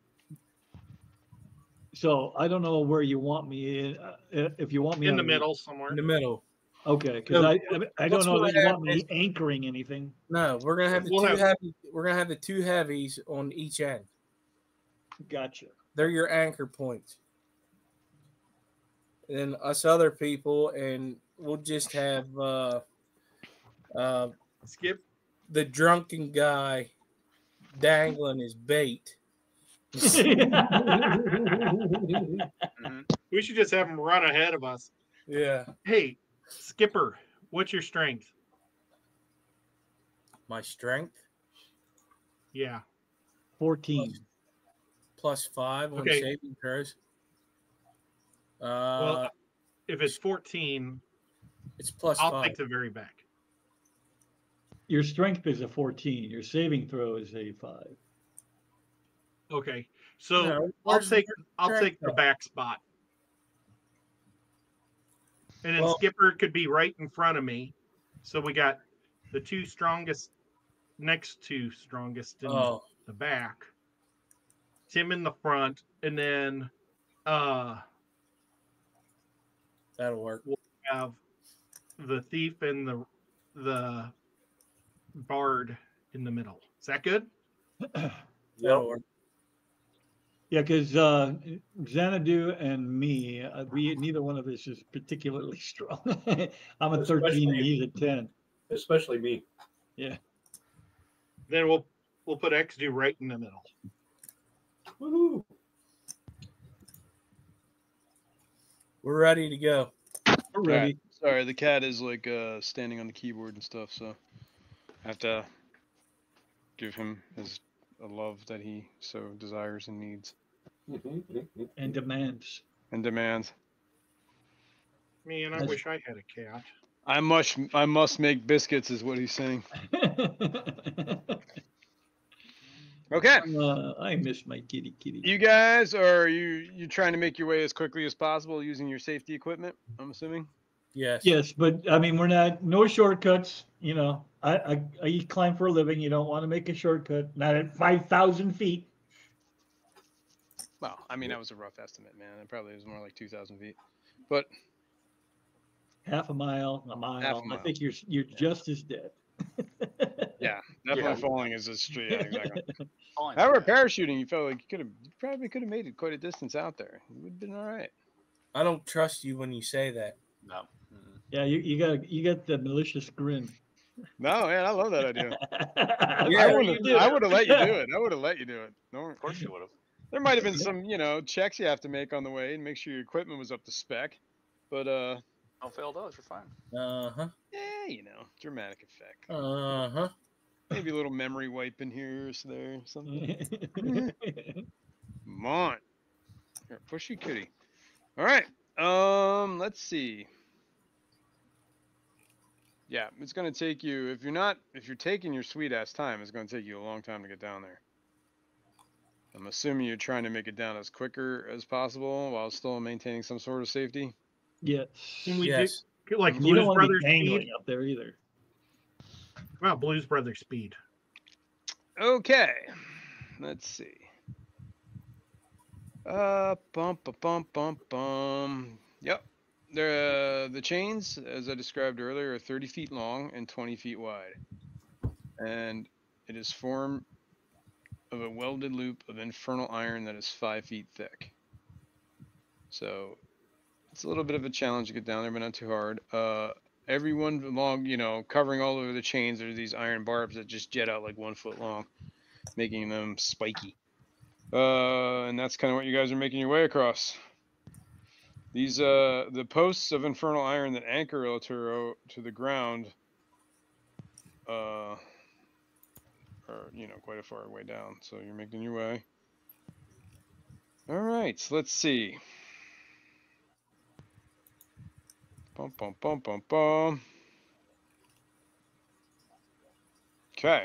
So I don't know where you want me. In, uh, if you want me In the middle somewhere. In the middle. Okay? Because So, I, I, I don't know gonna that you want me anchoring anything. No, we're gonna have the We'll two have- heavy. We're gonna have the two heavies on each end. Gotcha. They're your anchor points. And then us other people, and we'll just have uh, uh, Skip. the drunken guy dangling his bait. hmm We should just have him run ahead of us. Yeah, Hey, Skipper, what's your strength? my strength Yeah. 14. plus five on Okay. saving throws. Uh, Well, if it's 14, it's plus I'll five. take the very back. Your strength is a 14. Your saving throw is a 5. Okay. So No, I'll take I'll take the back spot. And then Well- Skipper could be right in front of me. So we got the two strongest next two strongest in Oh, the back. Tim in the front, and then uh that'll work. We'll have the thief and the the bard in the middle. Is that good? That'll work. Yeah, because uh, Xanadu and me, uh, we neither one of us is particularly strong. I'm a 13 and he's a 10. Especially me. Yeah. Then we'll we'll put Xdu right in the middle. Woohoo! We're ready to go. We're ready. Sorry, the cat is like uh, standing on the keyboard and stuff, so I have to give him his a love that he so desires and needs. And demands. and demands. Man, I That's- wish I had a cat. I must I must make biscuits is what he's saying. Okay. Uh, I miss my kitty kitty. You guys are you you trying to make your way as quickly as possible using your safety equipment, I'm assuming? Yes. Yes, but I mean, we're not, no shortcuts, you know, I, I, I climb for a living. You don't want to make a shortcut, not at 5,000 feet. Well, I mean that was a rough estimate, man. It probably was more like two thousand feet. But Half a mile, a mile. I mile. think you're, you're just as dead. yeah, definitely Yeah. falling is a street. Yeah, exactly. Fine. However, parachuting, you felt like you could have you probably could have made it quite a distance out there. You would have been all right. I don't trust you when you say that. No. Yeah, you, you got, you got the malicious grin. No, man, I love that idea. Yeah, I would have. I would have let you do it. I would have let you do it. No, Of course you would have. there might have been some, you know, checks you have to make on the way and make sure your equipment was up to spec. But uh Don't fail those. You're fine. Uh huh. yeah, you know, dramatic effect. Uh huh. Maybe a little memory wipe in here or s- there or something. Come on. Here, pushy kitty. All right. Um, let's see. Yeah, it's gonna take you if you're not if you're taking your sweet ass time, it's gonna take you a long time to get down there. I'm assuming you're trying to make it down as quicker as possible while still maintaining some sort of safety. Yes. Can we Yes. do like You Blues don't want to Brothers be dangling speed? up there either. Well, Blues Brothers speed. Okay. Let's see. Uh, bum, bum, bum, bum, bum. Yep. The the chains, as I described earlier, are 30 feet long and 20 feet wide, and it is formed of a welded loop of infernal iron that is five feet thick. So it's a little bit of a challenge to get down there, but not too hard. Uh, everyone along, you know, covering all over the chains are these iron barbs that just jet out like one foot long, making them spiky. Uh, and that's kind of what you guys are making your way across. These uh, the posts of infernal iron that anchor Elturel to the ground, uh, are you know quite a far way down. So you're making your way. All right, so let's see. Bum bum bum bum bum. Okay.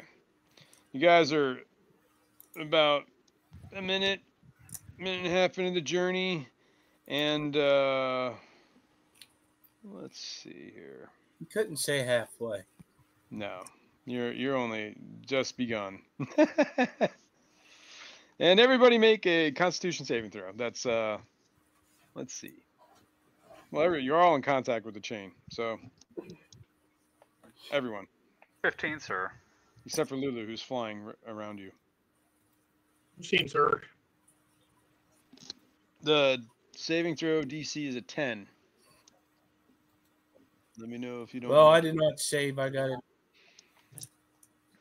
You guys are about a minute, minute and a half into the journey, and uh, let's see here. You couldn't say halfway. No, you're you're only just begun. and everybody make a Constitution saving throw. That's uh, let's see. Well, every, you're all in contact with the chain, so everyone 15, sir. except for Lulu, who's flying r- around you. Seems sir. The saving throw DC is a 10. Let me know if you don't. Well, want- I did not save. I got it.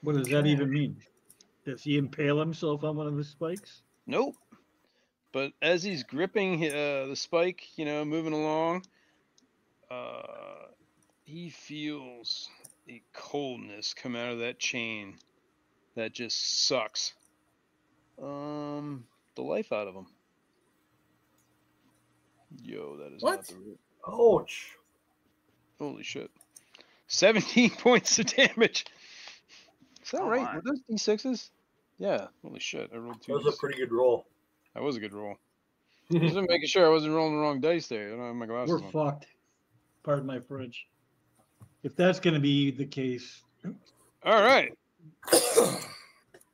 What does that even mean? Does he impale himself on one of the spikes? Nope. But as he's gripping uh, the spike, you know, moving along, uh, he feels a coldness come out of that chain that just sucks um the life out of him. Yo, that is not What? the. Ouch. Holy shit. 17 points of damage. Is that Oh right? my. Were those D6s? Yeah. Holy shit. I rolled two. That was a D6s. pretty good roll. That was a good roll. Just making sure I wasn't rolling the wrong dice there. I don't have my glasses We're on. fucked. Pardon my French. If that's going to be the case, All right.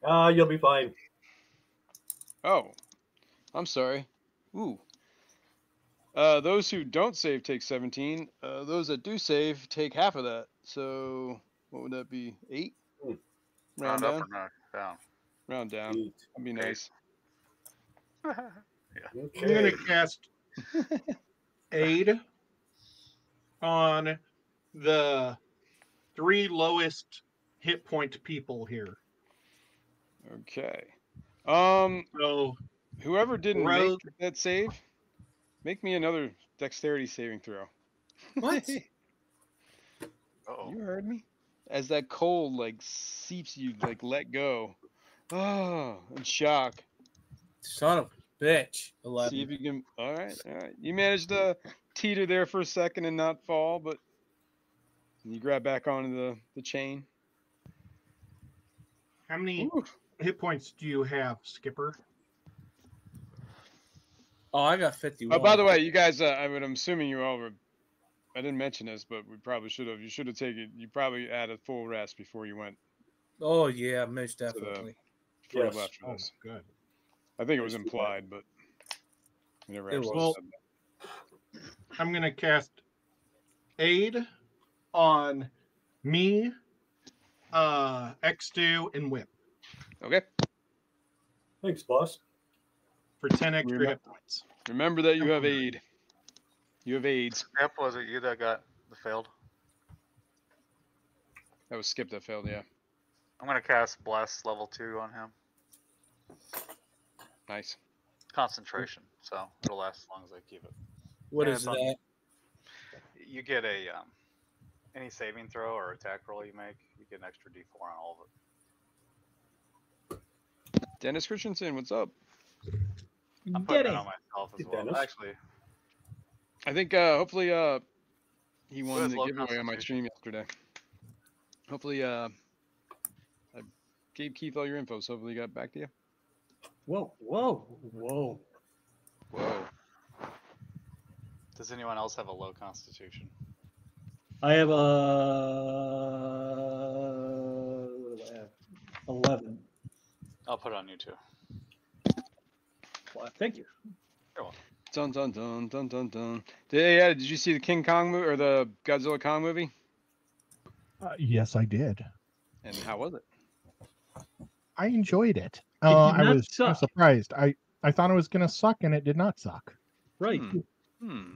Ah, you'll be fine. Oh, I'm sorry. Ooh. Uh, those who don't save take 17. Uh, those that do save take half of that. So what would that be? Eight? Round Round up down. or knock down. Round down. Eight. That'd be Eight. nice. I'm gonna cast aid on the three lowest hit point people here. Okay. Um, So whoever didn't Rogue- make that save, make me another dexterity saving throw. What? Oh, You heard me. As that cold like seeps you, like let go. Oh, in shock. Son of a bitch. See if you can. All right, all right. You managed to teeter there for a second and not fall, but you grab back onto the the chain. how many Ooh. hit points do you have, Skipper? Oh, I got fifty-one. Oh, by the way, you guys, uh, I mean, I'm assuming you all were. I didn't mention this, but we probably should have. You should have taken. You probably had a full rest before you went. Oh yeah, most definitely. Before Yes. left for Oh, this. good. I think it was implied, but we never It actually was. said that. I'm gonna cast aid on me, uh, X2, and Whip Okay. Thanks, boss. For 10 extra Remem- hit points. Remember that you have aid. You have AIDS. Yep, was it you that got the failed? That was Skip that failed. Yeah. I'm gonna cast bless level two on him. Nice. Concentration, so it'll last as long as I keep it. What Yeah, is that? You get a um, any saving throw or attack roll you make, you get an extra D4 on all of it. Dennis Christensen, what's up? I'm putting Get it it. on myself as well. Dennis. Actually, I think uh hopefully uh he won the giveaway on my stream yesterday. Hopefully uh I gave Keith all your info, so hopefully he got back to you. Whoa, whoa, whoa. Whoa. does anyone else have a low constitution? I have a what do I have? eleven. I'll put it on you too. Well, thank you. Dun dun dun dun dun dun. Did, yeah, did you see the King Kong movie or the Godzilla Kong movie? Uh, yes, I did. And how was it? I enjoyed it. It Uh, I not was I was surprised. I I thought it was gonna suck, and it did not suck. Right. Hmm. Hmm.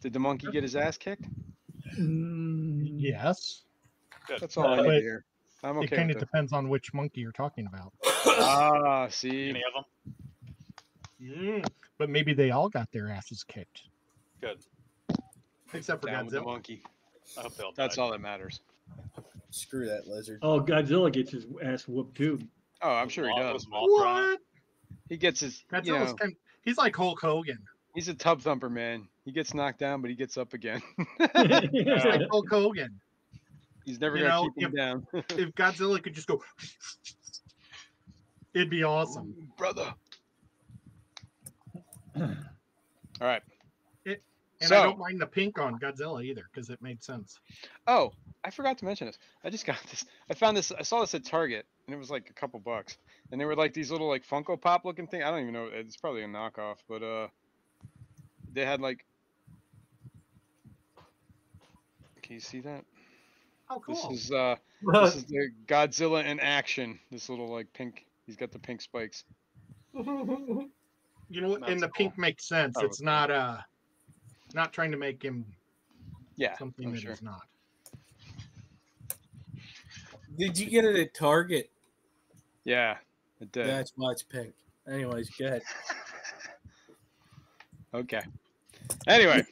Did the monkey get his ass kicked? Mm, Yes, Good. That's all I But need to hear. I'm it kind of depends on which monkey you're talking about. Ah, see. Any of them? Mm, But maybe they all got their asses kicked. Good. except for Down with the Godzilla. monkey. I hope they all That's died. all that matters. Screw that lizard. Oh, Godzilla gets his ass whooped too. Oh, I'm sure he does. was Mothra on it? What? He gets his. You Godzilla's know, kind he's like Hulk Hogan. he's a tub thumper, man. He gets knocked down, but he gets up again. He's like Hulk Hogan. he's never You gonna know, keep him down. If Godzilla could just go, it'd be awesome. brother. All right. And so, I don't mind the pink on Godzilla either because it made sense. oh, I forgot to mention this. I just got this. I found this. I saw this at Target, and it was like a couple bucks. And they were like these little like Funko Pop looking thing. I don't even know. It's probably a knockoff, but uh, they had like. Can you see that? Oh, cool. This is uh, this is the Godzilla in action. This little like pink. He's got the pink spikes. you know, what? That's and the cool. pink makes sense. Oh, it's not uh, not trying to make him Yeah, something I'm that sure. he's not. Did you get it at Target? Yeah, it did. That's why it's pink. Anyways, go ahead. Okay. Anyway,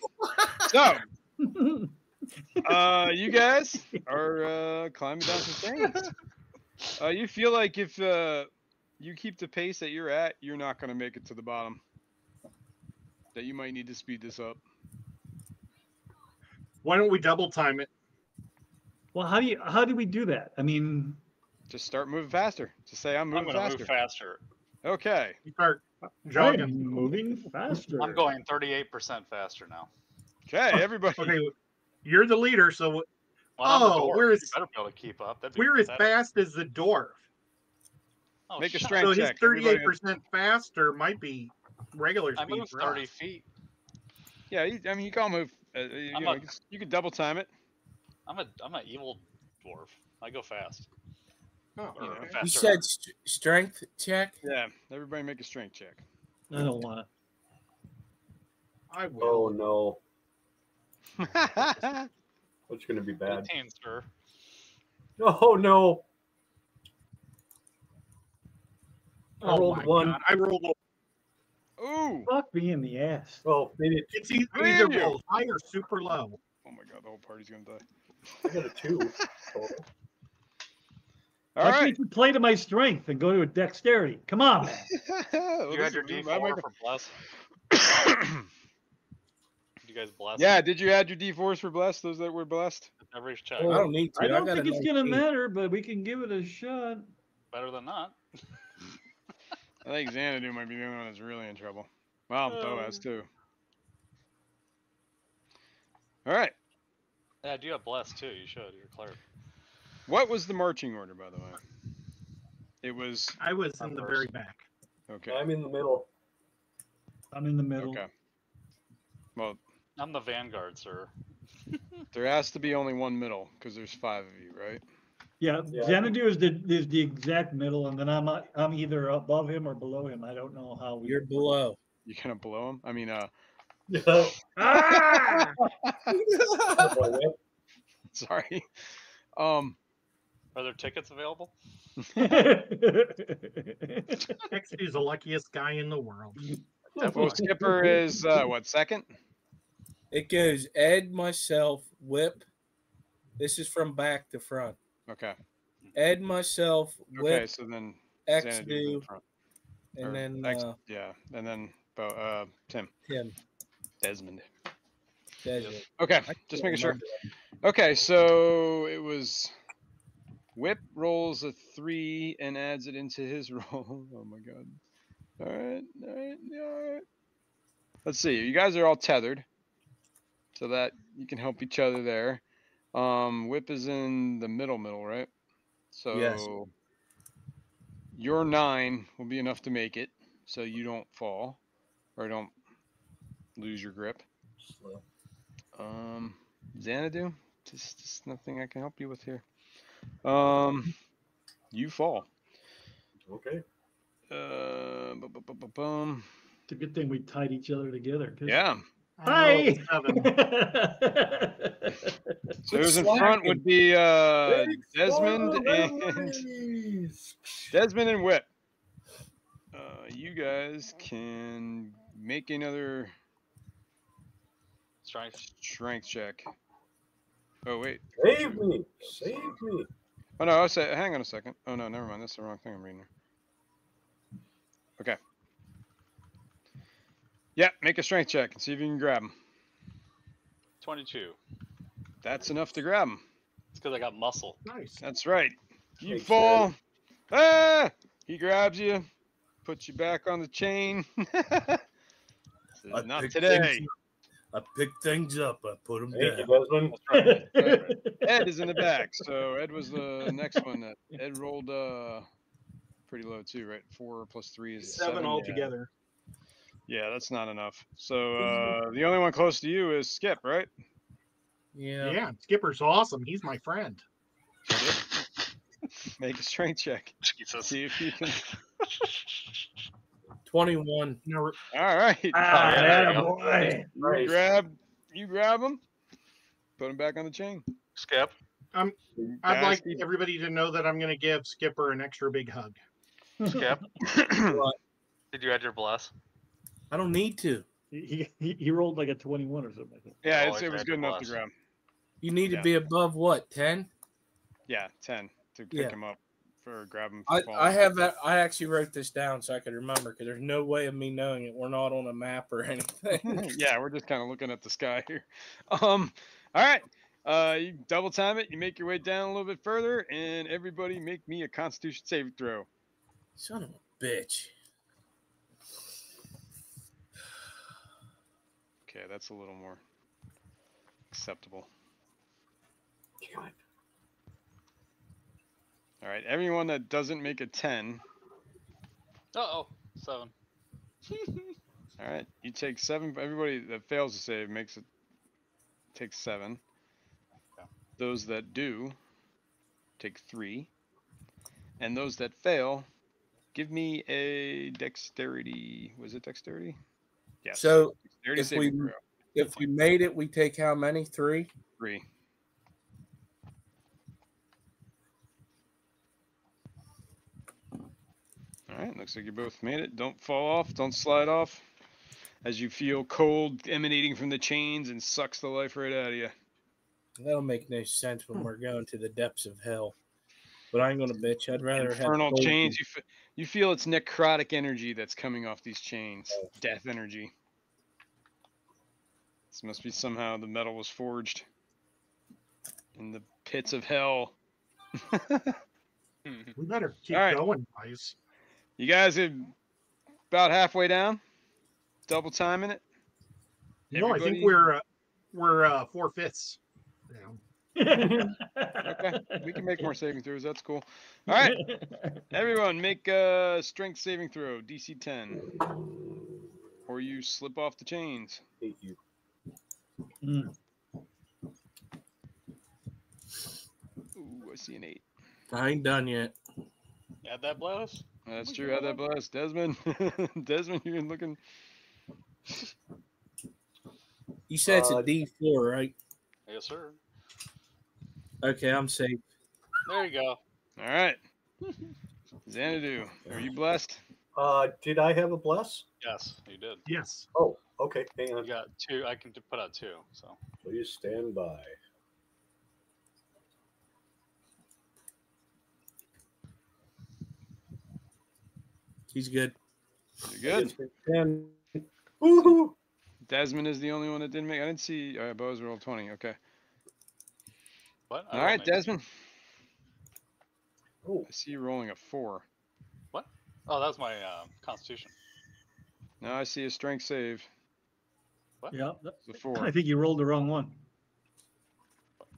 so uh, you guys are uh, climbing down some things. Uh, you feel like if uh, you keep the pace that you're at, you're not going to make it to the bottom. That you might need to speed this up. Why don't we double time it? well, how do you how do we do that? I mean, Just start moving faster. Just say I'm moving I'm moving gonna faster. move faster. Okay. You start I'm moving faster. I'm going 38% faster now. Okay, everybody. Okay, you're the leader, so Well, Oh, dwarf. we're You as- better be able to keep up. That'd be we're as fast as the dwarf. Oh, Make a shut strength So up. his check. 38% faster might be regular I speed moved for 30 us. feet. Yeah, you, I mean, you can move. Uh, you, I'm know, a- you, can, double time it. I'm a I'm an evil dwarf. I go fast. Oh, Or okay. You said st- strength check. Yeah, everybody make a strength check. I don't want I will. Oh no, that's gonna be bad. 18, sir. Oh no. I Oh rolled my one. God, I rolled. a- Ooh. to. Fuck me in the ass. Oh, maybe It's Three either of you. roll high or super low. Oh my god, the whole party's gonna die. I got a two. total. All Why right. can't you play to my strength and go to a dexterity? Come on, man. Well, you had your is- I D4 might for bless. go- You guys bless? yeah, did you add your D4s for bless? Those that were blessed? Every check. I don't need to. I don't got think a it's gonna matter, but we can give it a shot. Better than not. I think Xanadu might be the only one that's really in trouble. Well, um, Boaz too. All right. Yeah, I do have bless too. You should. You're cleric. What was the marching order, by the way? It was I was in the very back. okay. I'm in the middle. I'm in the middle. Okay. Well, I'm the vanguard, sir. there has to be only one middle because there's five of you, right? Yeah, Yeah. Xanadu is the is the exact middle, and then I'm uh, I'm either above him or below him. I don't know how we. You're below. You're kind of below him. I mean, uh, Ah! Boy, what? sorry. Um, Are there tickets available? Next is the luckiest guy in the world. well, Skipper is uh, what second? It goes Ed, myself, Whip. This is from back to front. Okay. Ed, myself, Okay. Whip, So then X do, and or then X- uh, yeah, and then Bo, uh, Tim Tim. Desmond. Desmond. Okay, just making sure. remember Okay, so it was Whip rolls a three and adds it into his roll. Oh my god. Alright, alright, alright. Let's see. You guys are all tethered. So that you can help each other there. Um Whip is in the middle middle, right? So Yes. your nine will be enough to make it, so you don't fall or don't lose your grip. Slow. Um, Xanadu, just, just nothing I can help you with here. Um, you fall. Okay. Uh, bu- bu- bu- bu- bum. It's a good thing we tied each other together. Yeah. I Hi. rolled. So who's in front would be uh Desmond and. Desmond and Whip. Uh, you guys can make another Strength. strength check. Oh wait. Save me. Save me. Oh no, I say hang on a second. Oh no, never mind. That's the wrong thing I'm reading here. Okay. Yeah, make a strength check and see if you can grab him. 22. That's enough to grab him. It's because I got muscle. nice. That's right. You Makes fall. Ah! He grabs you, puts you back on the chain. Not today. I pick things up. I put them Thank you, down. Desmond. Ed is in the back, so Ed was the next one. That Ed rolled uh pretty low too, right? Four plus three is Seven Yeah. altogether. Yeah, that's not enough. So uh the only one close to you is Skip, right? Yeah. Yeah. Skipper's awesome. He's my friend. Make a strength check. Jesus. See if you can. 21. Now, All right. Ah, yeah, there you Nice. grab, you grab him, put him back on the chain. Skip. Um, I'd Guys, like keep- everybody to know that I'm going to give Skipper an extra big hug. Skip. Did you add your bless? I don't need to. He, he, he rolled like a 21 or something. I think. yeah, it's, it was good enough to grab. You need Yeah. to be above what? 10? Yeah, ten to pick Yeah. him up for grab him. I, I have that. I actually wrote this down so I could remember because there's no way of me knowing it. We're not on a map or anything. yeah, we're just kind of looking at the sky here. Um, all right. Uh, you double time it. You make your way down a little bit further, and everybody make me a Constitution saving throw. Son of a bitch. Okay, that's a little more acceptable. Damn. All right, everyone that doesn't make a ten. Uh oh. Seven. All right, you take seven. Everybody that fails to save makes it takes seven. Okay. Those that do take three, and those that fail give me a dexterity. Was it dexterity? Yes. So if we- throw. if we made it, we take how many? Three. Three. All right, looks like you both made it. Don't fall off, don't slide off. As you feel cold emanating from the chains and sucks the life right out of you. That'll make no sense when we're going to the depths of hell. But I ain't gonna bitch. I'd rather Infernal have gold chains. You, f- you feel it's necrotic energy that's coming off these chains. Death energy. This must be somehow the metal was forged in the pits of hell. We better keep All right. going, guys. You guys are about halfway down. Double timing it. No, I think we're uh, we're uh, four fifths. Okay, we can make more saving throws. That's cool. All right, everyone, make a strength saving throw, DC 10, or you slip off the chains. Hate you. Mm. Ooh, I see an eight. I ain't done yet. Add that blast. That's true. Had that blast, Desmond. Desmond, you're looking. You said it's Uh, a D four, right? Yes, sir. Okay, I'm safe. There you go. All right, Xanadu, are you blessed? Uh, did I have a bless? Yes, you did. Yes. Oh, okay. Hang You got two. I can put out two. So Please stand by. He's good. You're good. Ten. Woohoo! Desmond is the only one that didn't make. I didn't see. All right, Bo's rolled 20. Okay. What? I All rolled right, an eight. Desmond. Oh, I see you rolling a four. What? Oh, that was my uh, Constitution. Now I see a strength save. What? Yeah, It's a I four. think you rolled the wrong one.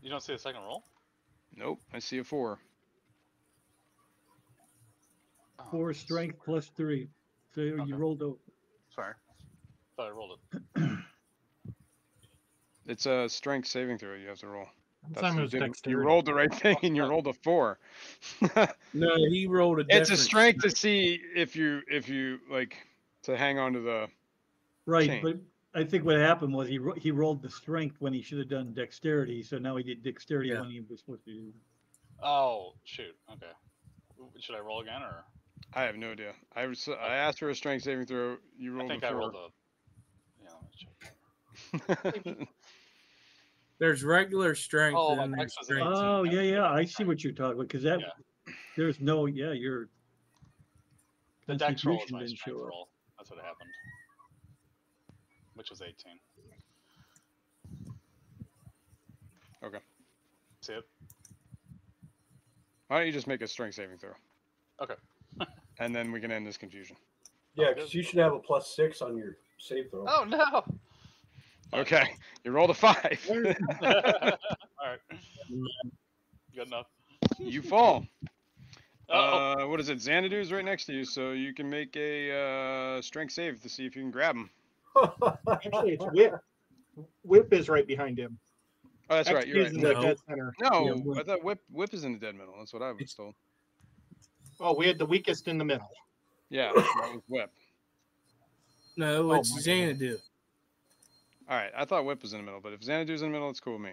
You don't see the second roll? Nope, I see a four. Oh, Four strength plus three. So you rolled over. Sorry. Thought I rolled it. It's a strength saving throw you have to roll. This That's- time it you, was didn't- you rolled the right thing and you rolled a four. No, he rolled a. it's a different- strength to see if you if you like to hang on to the right, Change. but I think what happened was he ro- he rolled the strength when he should have done dexterity. So now he did dexterity Yeah. when he was supposed to. do- Oh shoot. Okay. Should I roll again or? I have no idea. I was I asked for a strength saving throw. You I rolled think a I four. rolled a. Yeah. Let me check. There's regular strength. Oh, and my there's was strength. Oh yeah, yeah. I see what you're talking about because that Yeah. there's no yeah. Your The dex roll was constitution my didn't strength show up. roll. That's what happened. Which was 18. Okay. See it? Why don't you just make a strength saving throw? Okay. and then we can end this confusion. yeah, oh, because you should have a plus six on your save throw. Oh no! Okay. You rolled a five. Alright. Good enough. you fall. Oh, Uh, what is it? Xanadu's right next to you, so you can make a uh, strength save to see if you can grab him. Actually, it's Whip. Whip is right behind him. Oh, that's right. XP You're right. in the No. dead center. No, Yeah, I Whip. thought whip whip is in the dead middle. That's what I was told. Oh, we had the weakest in the middle. Yeah, that was whip. No, Oh, it's my Xanadu. All right, I thought whip was in the middle, but if Xanadu's in the middle, it's cool with me.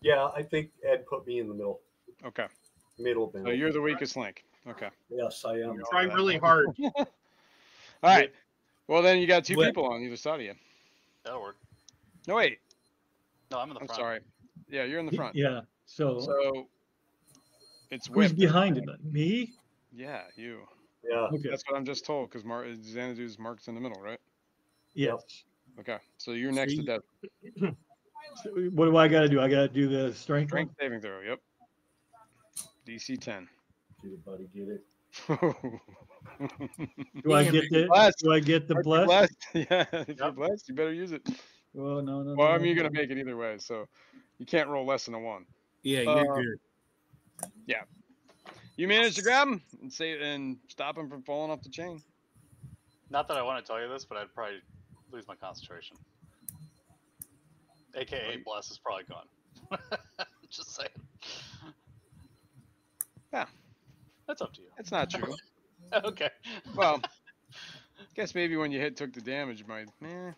yeah, I think Ed put me in the middle. Okay, Middle so you're the weakest link. Okay. Yes, I am. Trying really hard. All right. Well, then you got two Whip. people on either side of you. that'll work. No, wait. No, I'm in the I'm front. sorry. Yeah, you're in the front. Yeah. So, So it's who's whip. behind him? Me? Yeah, you. Yeah. Okay. That's what I'm just told because Mar- Xanadu's marked in the middle, right? Yes. Okay, so you're next to See? dead. So what do I got to do? I got to do the strength. one? Saving throw. Yep. DC 10. Get it, buddy. Get it. Do I get the? Blessed. Do I get the Aren't you bless? blessed? Yeah, if you're blessed, you better use it. Oh no no. Well, I no, mean, you're no. gonna make it either way, so you can't roll less than a one. Yeah, you're Uh, good. Yeah, you managed to grab him and save and stop him from falling off the chain. Not that I want to tell you this, but I'd probably lose my concentration. AKA bless is probably gone. Just saying. Yeah. That's up to you. That's not true. okay. well, guess maybe when you hit took the damage, you might. Eh,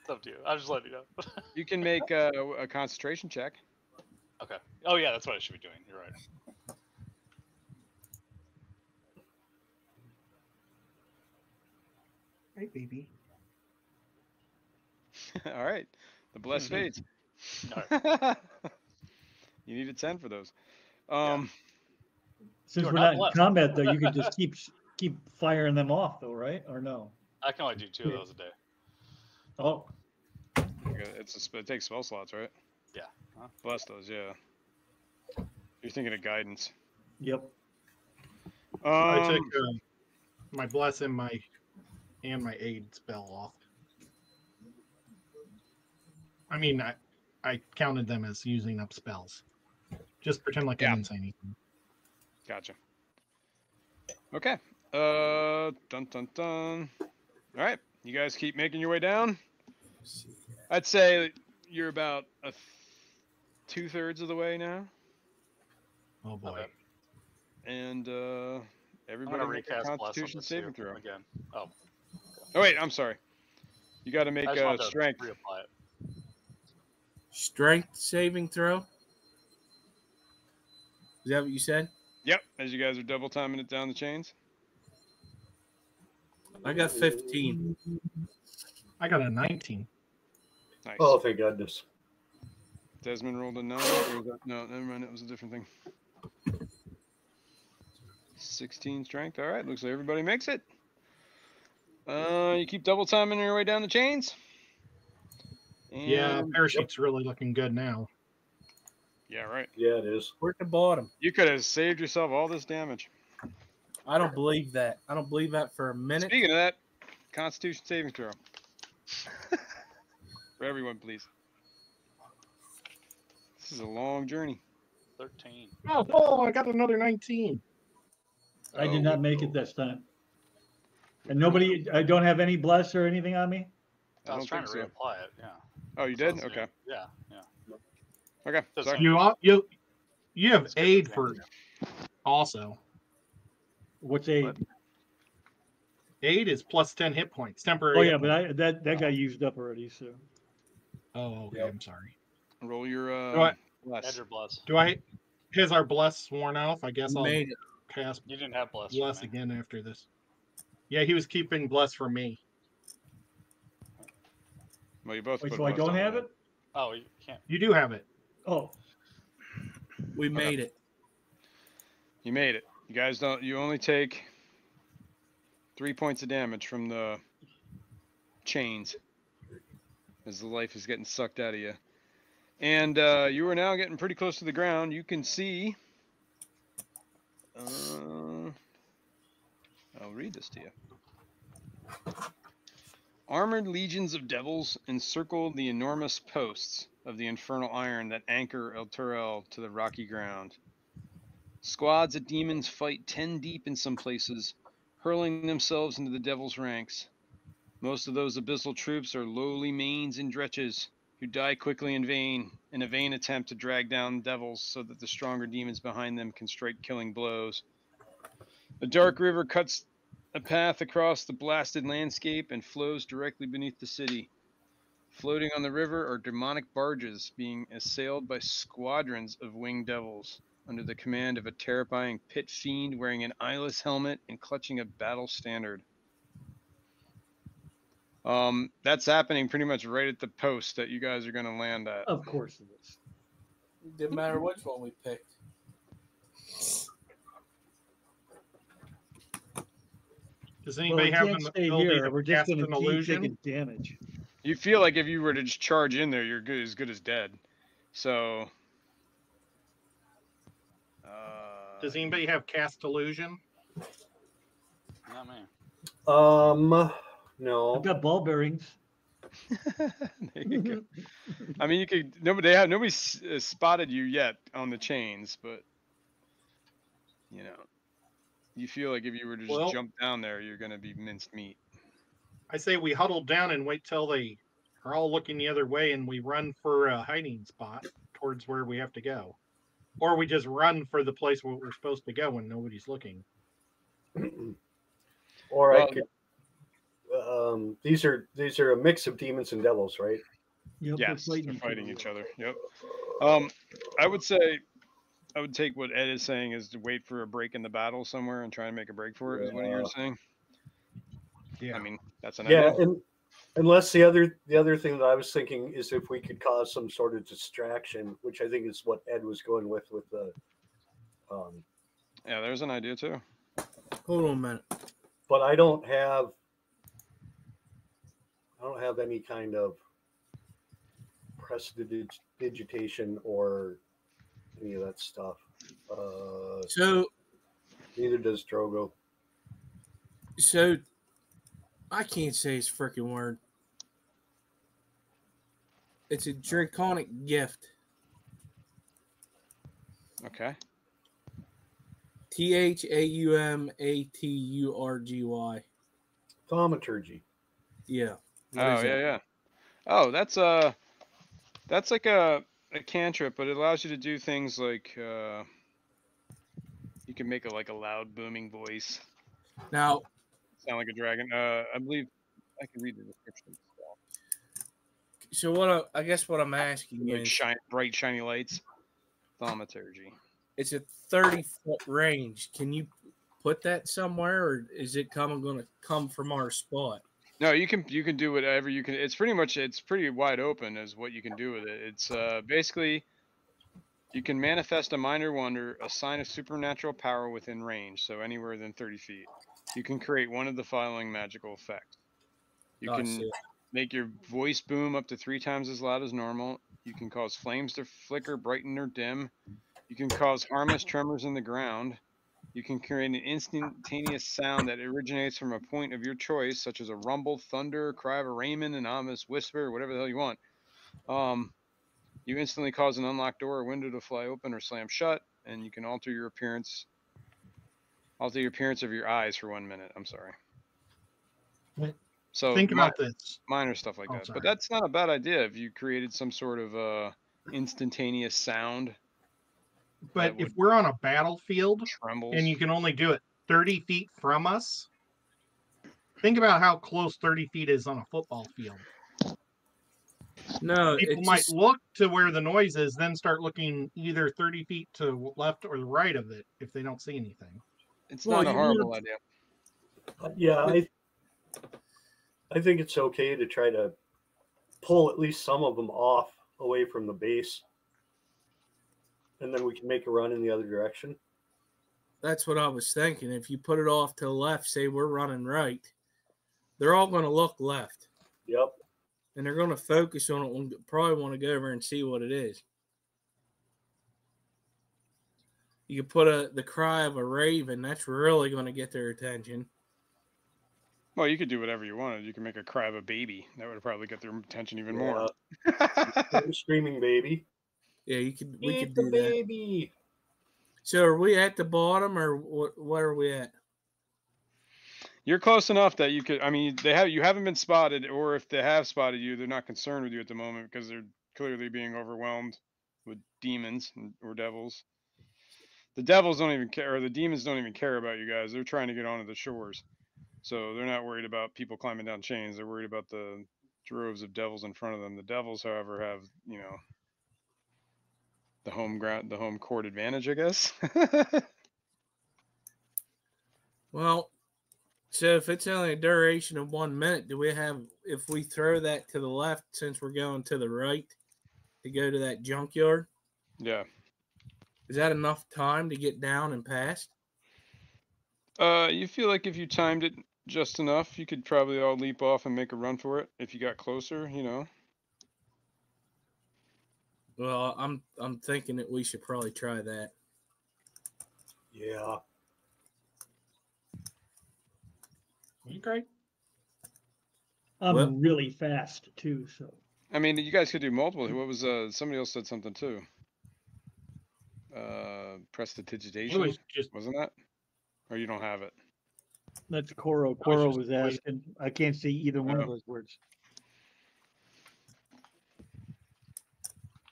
It's up to you. I'm just letting you know. you can make a, a concentration check. okay. Oh yeah, that's what I should be doing. You're right. Hey, baby. All right, the blessed fates. All you need a ten for those. Um, Since we're not not in blessed. combat, though, you can just keep keep firing them off, though, right? Or no? I can only do two of those a day. Oh, it's a, sp- it takes spell slots, right? Yeah. Huh? Bless those, yeah. You're thinking of guidance. yep. Um, I took uh, my bless and my and my aid spell off. I mean, I I counted them as using up spells. Just pretend like I Yeah. didn't say anything. Gotcha. Okay. Uh, dun dun dun. All right, you guys keep making your way down. I'd say you're about a th- two thirds of the way now, Oh boy. Okay. and uh, I'm everybody gonna make a on Constitution saving here throw. again. Oh, Oh wait, I'm sorry. You got to make I a strength. reapply it. Strength saving throw. Is that what you said? Yep, as you guys are double timing it down the chains. I got 15. I got a 19. Nice. Oh, thank goodness. Desmond rolled a nine. or was that- no, never mind. It was a different thing. 16 strength. All right. Looks like everybody makes it. Uh, you keep double timing your way down the chains. Yeah, And- parachute's really looking good now. Yeah, right. Yeah, it is. We're at the bottom. You could have saved yourself all this damage. I don't believe that. I don't believe that for a minute. Speaking of that, Constitution saving throw. For everyone, please. This is a long journey. Thirteen. Oh, oh, I got another 19. I did Oh, not make it this time. And nobody, I don't have any bless or anything on me? I I was don't trying to so. reapply it. Yeah. Oh, you did? it's- Okay. Yeah. Yeah. Okay. That's Sorry. You you you have It's aid for for also. What's a, What? Aid is plus 10 hit points. Temporary. oh yeah, but. I, that, that got used up already, so. Oh, okay. Yep. I'm sorry. Roll your Do I- uh, bless. Bless. Do I has our bless worn off? I guess I'll made it. cast You didn't have bless. bless again after this. Yeah, he was keeping bless for me. Well, you both. Wait, put so I don't have there. it? Oh, you can't. You do have it. Oh, We made it. You made it. You guys don't. You only take three points of damage from the chains as the life is getting sucked out of you. And uh, you are now getting pretty close to the ground. You can see. Uh, I'll read this to you. Armored legions of devils encircle the enormous posts of the infernal iron that anchor Elturel to the rocky ground. Squads of demons fight ten deep in some places, hurling themselves into the devil's ranks. Most of those abyssal troops are lowly manes and dretches who die quickly in vain, in a vain attempt to drag down devils so that the stronger demons behind them can strike killing blows. A dark river cuts a path across the blasted landscape and flows directly beneath the city. Floating on the river are demonic barges being assailed by squadrons of winged devils under the command of a terrifying pit fiend wearing an eyeless helmet and clutching a battle standard. Um, that's happening pretty much right at the post that you guys are going to land at. of course it is. Didn't matter which one we picked. Does Well, anybody we have can't an stay ability here. to We're just cast gonna an illusion? damage. You feel like if you were to just charge in there, you're good as good as dead. So. Uh, Does anybody have cast illusion? Not me. Um, no. I've got ball bearings. there. I mean, you could. Nobody. They have nobody uh, spotted you yet on the chains, but you know, you feel like if you were to just Well- jump down there, you're gonna be minced meat. I say we huddle down and wait till they are all looking the other way and we run for a hiding spot towards where we have to go. or we just run for the place where we're supposed to go when nobody's looking. or I could. Um, these are these are a mix of demons and devils, right? Yep, they're Yes, they're fighting each other. Yep. Um, I would say, I would take what Ed is saying is to wait for a break in the battle somewhere and try and make a break for it. Is what you're saying? Yeah. I mean, that's an Yeah, idea. and unless the other the other thing that I was thinking is if we could cause some sort of distraction, which I think is what Ed was going with with the. Um, Yeah, there's an idea too. Hold on a minute. but I don't have. I don't have any kind of prestidigitation or any of that stuff. Uh, So, neither does Drogo. so I can't say his freaking word. It's a draconic gift. Okay. T H A U M A T U R G Y. Thaumaturgy. Yeah. What Oh yeah, it? yeah. Oh, that's uh that's like a a cantrip, but it allows you to do things like uh you can make a like a loud booming voice, Now, sound like a dragon. Uh, I believe I can read the description. so what? I, I guess what I'm asking Like is, shine, bright shiny lights. Thaumaturgy. it's a 30 foot range. Can you put that somewhere, or is it coming going to come from our spot? No, you can you can do whatever you can. It's pretty much it's pretty wide open as what you can do with it. It's uh, basically you can manifest a minor wonder, a sign of supernatural power within range, so anywhere within 30 feet. You can create one of the following magical effects. You Oh, can make your voice boom up to three times as loud as normal. You can cause flames to flicker, brighten, or dim. You can cause harmless tremors in the ground. You can create an instantaneous sound that originates from a point of your choice, such as a rumble, thunder, cry of a Raymond, an ominous whisper, whatever the hell you want. Um, you instantly cause an unlocked door or window to fly open or slam shut, and you can alter your appearance. Alter your appearance of your eyes for one minute. I'm sorry. Wait, So Think about this. minor stuff like Oh, that. sorry. But that's not a bad idea if you created some sort of uh, instantaneous sound, But if we're on a battlefield trembles. and you can only do it 30 feet from us, think about how close 30 feet is on a football field. No, People might just- look to where the noise is, then start looking either 30 feet to left or the right of it if they don't see anything. it's Well, not a horrible wanna- idea. Yeah, I. I think it's okay to try to pull at least some of them off away from the base, and then we can make a run in the other direction. that's what I was thinking. If you put it off to the left, say we're running right, they're all going to look left, Yep. and they're going to focus on it. and Probably want to go over and see what it is. You could put a the cry of a raven. That's really going to get their attention. Well, you could do whatever you wanted. You can make a cry of a baby. That would probably get their attention even more. Screaming baby. Yeah, you could. We Eat could the do that. baby. So, are we at the bottom, or what? Where are we at? You're close enough that you could. I mean, they have you haven't been spotted, or if they have spotted you, they're not concerned with you at the moment because they're clearly being overwhelmed with demons and- or devils. The devils don't even care, or the demons don't even care about you guys. They're trying to get onto the shores, so they're not worried about people climbing down chains. They're worried about the droves of devils in front of them. The devils, however, have you know the home ground, the home court advantage, I guess. Well, so if it's only a duration of one minute, do we have? If we throw that to the left, since we're going to the right, to go to that junkyard, yeah. is that enough time to get down and past? Uh, you feel like if you timed it just enough, you could probably all leap off and make a run for it if you got closer, you know. Well, I'm I'm thinking that we should probably try that. Yeah. Okay. I'm Well- really fast too, so I mean, you guys could do multiple. What was uh somebody else said something too. Uh, It prestidigitation, was just wasn't that? Or you don't have it? that's Coro. Coro just was wait- asking. I can't see either one of Oh. those words.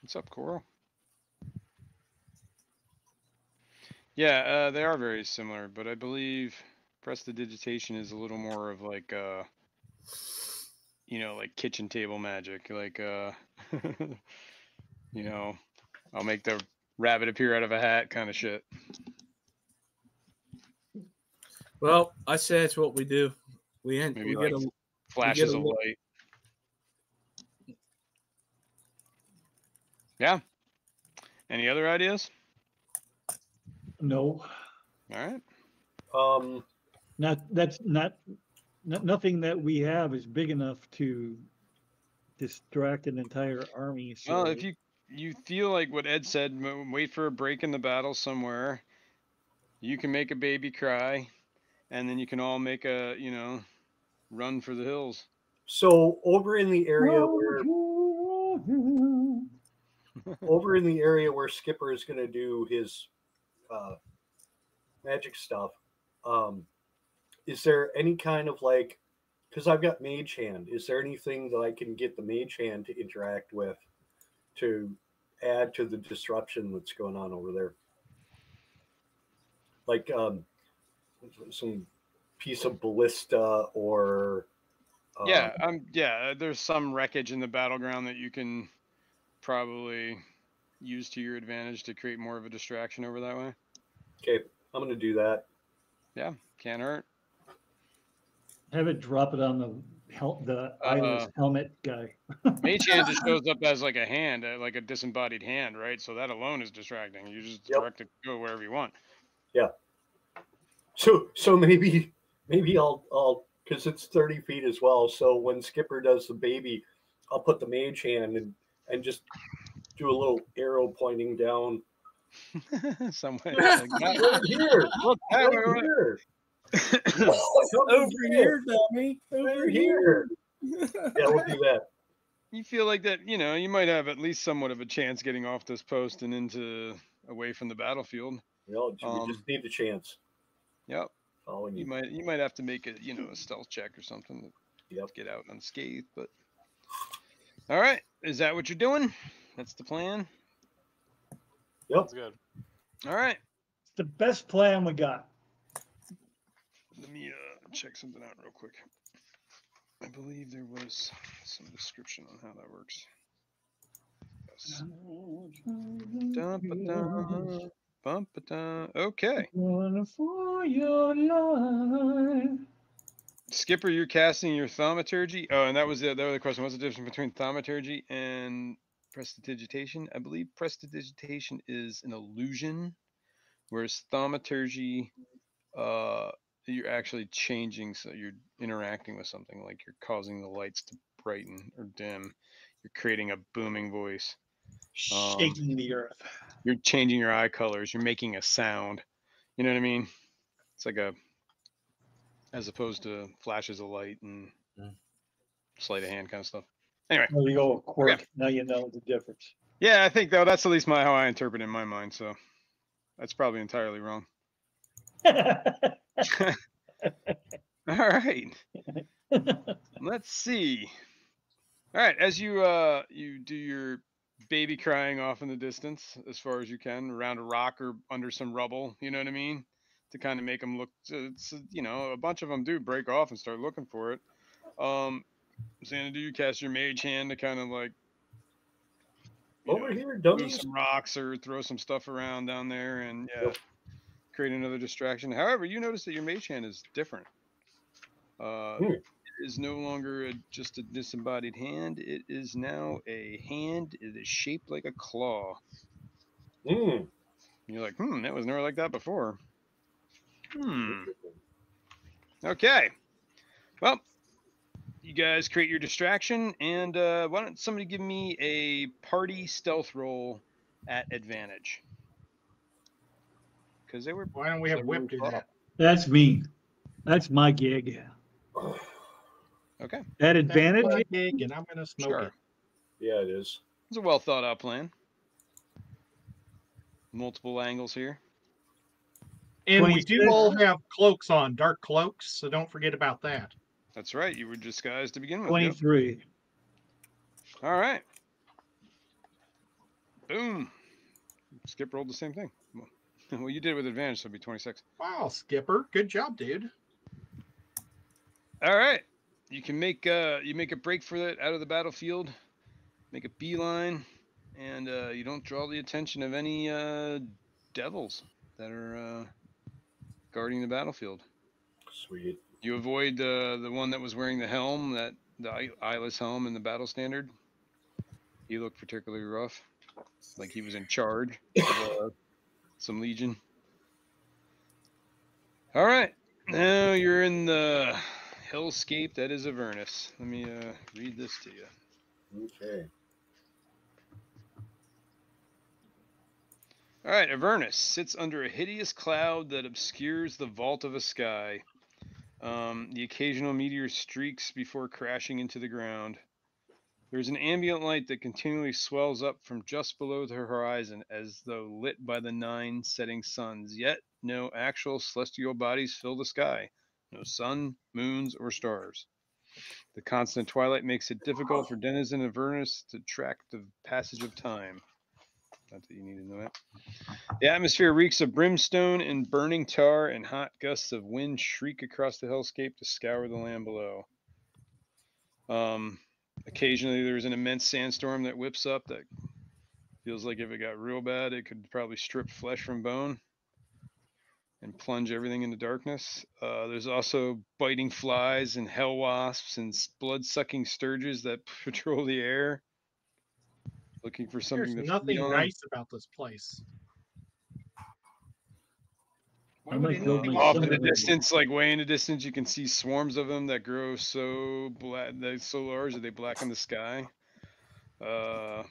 What's up, Coral? Yeah, uh, they are very similar, but I believe prestidigitation is a little more of like uh you know, like kitchen table magic, like uh you know, I'll make the rabbit appear out of a hat kind of shit. Well, I say it's what we do. We end. We get like a, Flashes a of light. Yeah. Any other ideas? No, All right. Um, not, that's not, no- nothing that we have is big enough to distract an entire army. Well, so- if you you feel like what Ed said, wait for a break in the battle somewhere. You can make a baby cry, and then you can all make a you know run for the hills. so over in the area where over in the area where Skipper is going to do his uh, magic stuff, um, is there any kind of like, because I've got Mage Hand, is there anything that I can get the Mage Hand to interact with to add to the disruption that's going on over there? Like um, some piece of ballista or. um, yeah, um, yeah. There's some wreckage in the battleground that you can probably use to your advantage to create more of a distraction over that way. Okay, I'm going to do that. Yeah, can't hurt. Have it drop it on the hel- the eyeless Uh, helmet guy. Mage hand just shows up as like a hand, uh, like a disembodied hand, right? So that alone is distracting. You just Yep. direct it to go wherever you want. Yeah. So so maybe maybe I'll I'll because it's 30 feet as well. So when Skipper does the baby, I'll put the mage hand and and just do a little arrow pointing down somewhere. way. like right here, Look, that way, right right. here, over here, dummy. Over right here. here. Yeah, we'll do that. you feel like that, you know, you might have at least somewhat of a chance getting off this post and into away from the battlefield. You know, we Um, just need the chance. Yep. All we You might you might have to make a you know a stealth check or something to Yep. get out unscathed, but all right. Is that what you're doing? That's the plan. Yep. Sounds good. All right. It's the best plan we got. Let me uh, check something out real quick. I believe there was some description on how that works. Yes. Dun-ba-dun, bum-ba-dun. Okay. Running for your life. Skipper, you're casting your thaumaturgy. Oh, and that was the, the other question. What's the difference between thaumaturgy and prestidigitation? I believe prestidigitation is an illusion, whereas thaumaturgy, uh, you're actually changing. So you're interacting with something, like you're causing the lights to brighten or dim. You're creating a booming voice. Um, Shaking the earth. You're changing your eye colors. You're making a sound. You know what I mean? It's like a, as opposed to flashes of light and Mm. sleight of hand kind of stuff. Anyway, There you go, quirk. Now you know the difference. yeah, I think though that's at least my how I interpret it in my mind. So that's probably entirely wrong. All right, let's see. All right, as you uh you do your baby crying off in the distance as far as you can around a rock or under some rubble, you know what I mean, to kind of make them look. You know a bunch of them do break off and start looking for it. Um, Xanadu, you cast your mage hand to kind of like Over know, here, move dummies. some rocks or throw some stuff around down there and yeah, Yep. create another distraction. However, you notice that your mage hand is different. Uh, Hmm. it is no longer a, just a disembodied hand. It is now a hand. It is shaped like a claw. Mm. You're like, hmm, that was never like that before. Hmm. Okay. Well, you guys create your distraction, and uh, why don't somebody give me a party stealth roll at advantage? Because they were. Why don't we have Everyone whip do that? That's me. That's my gig. Okay. At That's advantage, my gig, and I'm gonna smoke Sure. it. Yeah, it is. It's a well thought out plan. Multiple angles here. And we do all have cloaks on, dark cloaks, so don't forget about that. That's right. You were disguised to begin with. yep. twenty-three. All right. Boom. Skip rolled the same thing. Well, well, you did it with advantage, so it'll be 26. Wow, Skipper. Good job, dude. All right. You can make uh you make a break for it out of the battlefield, make a beeline, and uh, you don't draw the attention of any uh, devils that are uh, guarding the battlefield. Sweet. You avoid uh, the one that was wearing the helm, that the eyeless helm in the battle standard. He looked particularly rough, like he was in charge of uh, some legion. All right, now you're in the hellscape that is Avernus. Let me uh, read this to you. Okay. All right, Avernus sits under a hideous cloud that obscures the vault of a sky. Um, the occasional meteor streaks before crashing into the ground. There's an ambient light that continually swells up from just below the horizon as though lit by the nine setting suns, yet no actual celestial bodies fill the sky. No sun, moons, or stars. The constant twilight makes it difficult for denizens of Avernus to track the passage of time. Not that you need to know that. The atmosphere reeks of brimstone and burning tar, and hot gusts of wind shriek across the hellscape to scour the land below. Um, occasionally, there's an immense sandstorm that whips up that feels like if it got real bad, it could probably strip flesh from bone and plunge everything into darkness. Uh, there's also biting flies and hell wasps and blood sucking stirges that patrol the air looking for something There's to nothing feed nice about this place. Why I would might anything off in the of distance, like way in the distance, you can see swarms of them that grow so black, they're so large that they blacken the sky. Uh,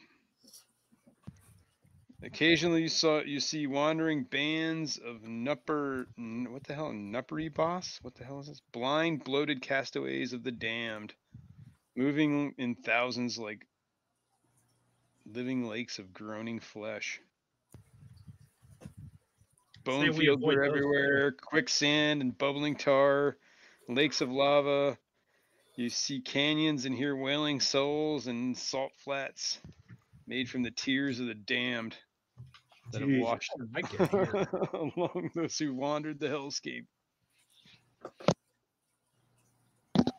occasionally, you saw you see wandering bands of nupper. What the hell, nupperibos? What the hell is this? Blind, bloated castaways of the damned, moving in thousands like living lakes of groaning flesh. Bone we fields avoid are those. everywhere, quicksand and bubbling tar, lakes of lava. You see canyons and hear wailing souls and salt flats made from the tears of the damned that have washed How did I get here? along those who wandered the hellscape.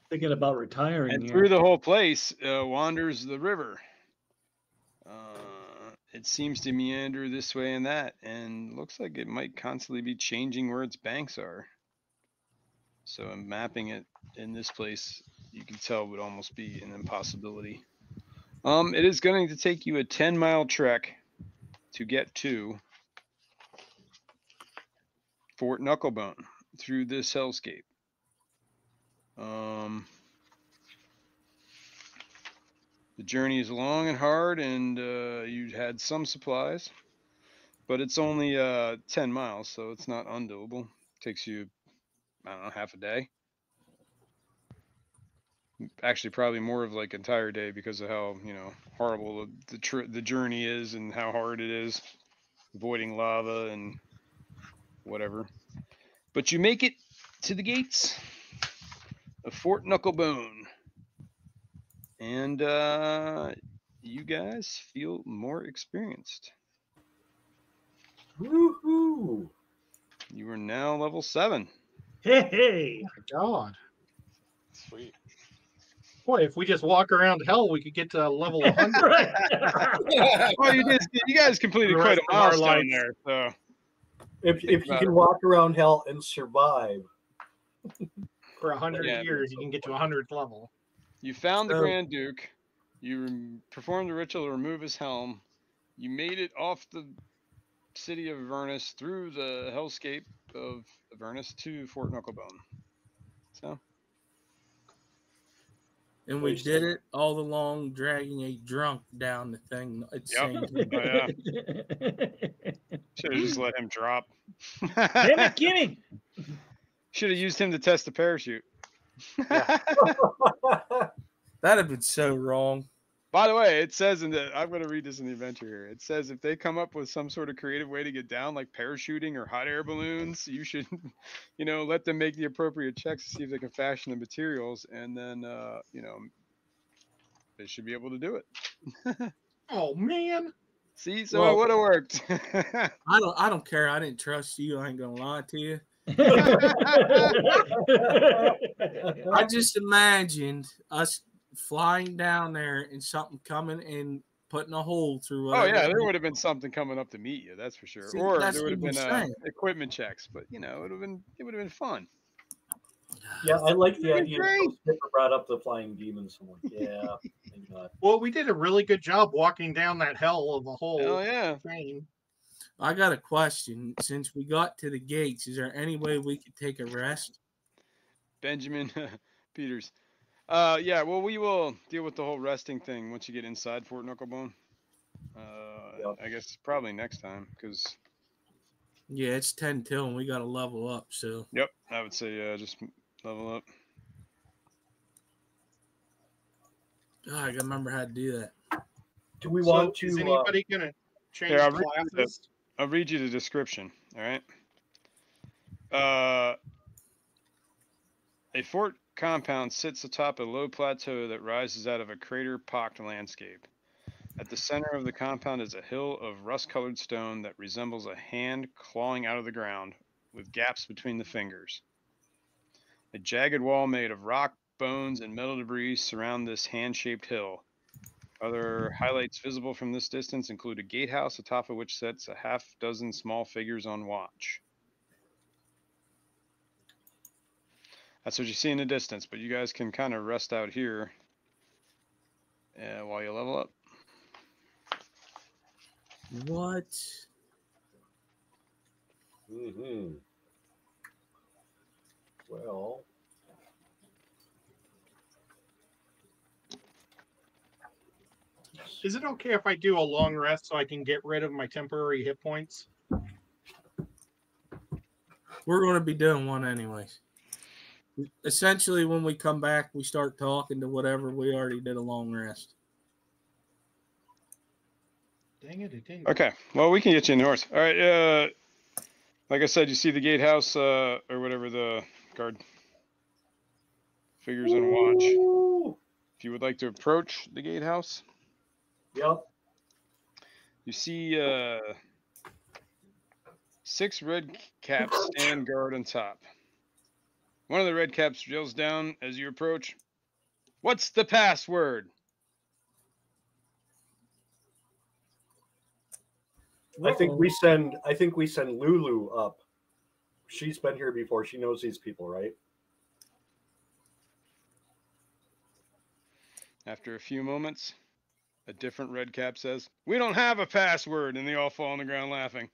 Thinking about retiring And here. through the whole place uh, wanders the river. Uh, it seems to meander this way and that, and looks like it might constantly be changing where its banks are. So, mapping it in this place, you can tell would almost be an impossibility. Um, it is going to take you a 10 mile trek to get to Fort Knucklebone through this hellscape. Um, the journey is long and hard, and uh, you had some supplies, but it's only uh, 10 miles, so it's not undoable. takes you, I don't know, half a day. Actually, probably more of like entire day because of how you know horrible the the, the journey is and how hard it is, avoiding lava and whatever. But you make it to the gates of Fort Knucklebone. And uh, you guys feel more experienced. Woohoo! You are now level seven. Hey, hey. My God. Sweet. Boy, if we just walk around hell, we could get to level 100. Well, you did. You guys completed quite a rest of our milestone there. So If, if you can it. walk around hell and survive, For 100 Yeah, years, you can get to 100th level. You found the So- Grand Duke. You rem- performed the ritual to remove his helm. You made it off the city of Avernus through the hellscape of Avernus to Fort Knucklebone. So And we did it all along, dragging a drunk down the thing. It the Yep. same. Oh, yeah. should have just let him drop. Damn it, Kenny. Should have used him to test the parachute. That'd have been so wrong. By the way, it says in the I'm going to read this in the adventure here. It says if they come up with some sort of creative way to get down, like parachuting or hot air balloons, you should, you know, let them make the appropriate checks to see if they can fashion the materials, and then, uh, you know, they should be able to do it. Oh, man. See, so Well- it would have worked. I don't. I don't care. I didn't trust you. I ain't gonna lie to you. I just imagined us flying down there and something coming and putting a hole through. oh yeah, there would have been something coming up to meet you. That's for sure. See, or there would have been uh, equipment checks, but you know, it would have been it would have been fun. Yeah, I like the idea. great. brought up the flying demons. I'm yeah. Well, we did a really good job walking down that hell of a hole. Oh yeah. train. I got a question. Since we got to the gates, is there any way we could take a rest? Benjamin Peters. Uh, yeah. Well, we will deal with the whole resting thing once you get inside Fort Knucklebone. Uh, Yep. I guess probably next time because Yeah, it's ten till, and we got to level up. So yep, I would say uh, just level up. God, I gotta remember how to do that. Do we So want to? is uh, anybody gonna change Here, I'll read you the- classes? I'll read you the description. All right. Uh, a fort compound sits atop a low plateau that rises out of a crater-pocked landscape. At the center of the compound is a hill of rust-colored stone that resembles a hand clawing out of the ground, with gaps between the fingers. A jagged wall made of rock, bones, and metal debris surround this hand-shaped hill. Other highlights visible from this distance include a gatehouse atop of which sits a half dozen small figures on watch. That's what you see in the distance, but you guys can kind of rest out here uh, while you level up. What? mhm. Well, Is it okay if I do a long rest so I can get rid of my temporary hit points? We're going to be doing one anyways. Essentially, when we come back, we start talking to whatever we already did a long rest. Dang it, it didn't. Okay, well, we can get you in the horse. All right, uh, like I said, you see the gatehouse uh, or whatever the guard figures on watch. If you would like to approach the gatehouse, Yep. You see uh, six red caps stand guard on top. One of the red caps drills down as you approach. What's the password? I think we send. I think we send Lulu up. She's been here before. She knows these people, right? After a few moments, a different red cap says, We don't have a password. And they all fall on the ground laughing.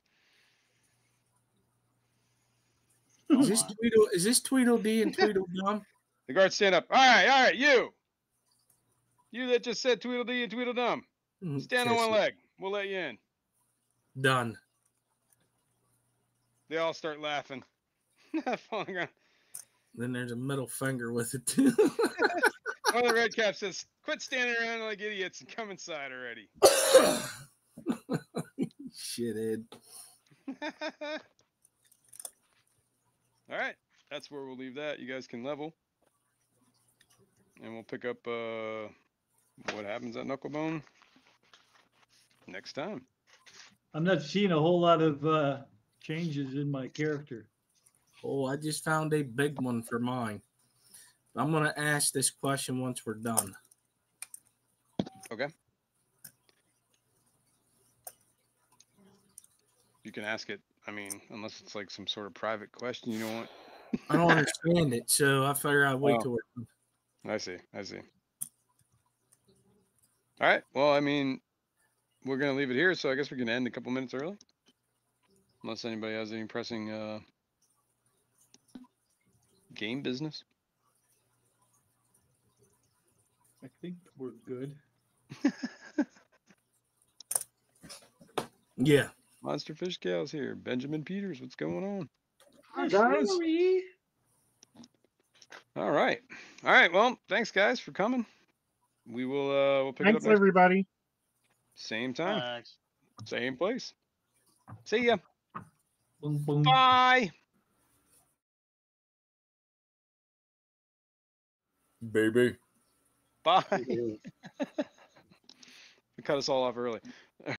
Is this Tweedle? Is this Tweedledee and Tweedledum? The guards stand up. All right, all right, you. You that just said Tweedledee and Tweedledum. Mm, Stand on one leg. We'll let you in. Done. They all start laughing. Fall on. Then there's a middle finger with it too. One of the red caps says, "Quit standing around like idiots and come inside already." Shithead. All right, that's where we'll leave that. You guys can level, and we'll pick up uh, what happens at Knucklebone next time. I'm not seeing a whole lot of uh, changes in my character. Oh, I just found a big one for mine. I'm gonna ask this question once we're done. Okay. You can ask it. I mean, unless it's like some sort of private question, you don't want. I don't understand it, so I figure I'd wait Oh. till we're. I see. I see. All right. Well, I mean, we're gonna leave it here, so I guess we can end a couple minutes early, unless anybody has any pressing uh, game business. I think we're good. Yeah. Monster Fish Gals here. Benjamin Peters, what's going on? Hi, guys. All right. All right. Well, thanks guys for coming. We will uh we'll pick Thanks, it up next everybody. same time, Thanks. same place. See ya. Boom, boom. Bye. Baby. Bye. we cut us all off early.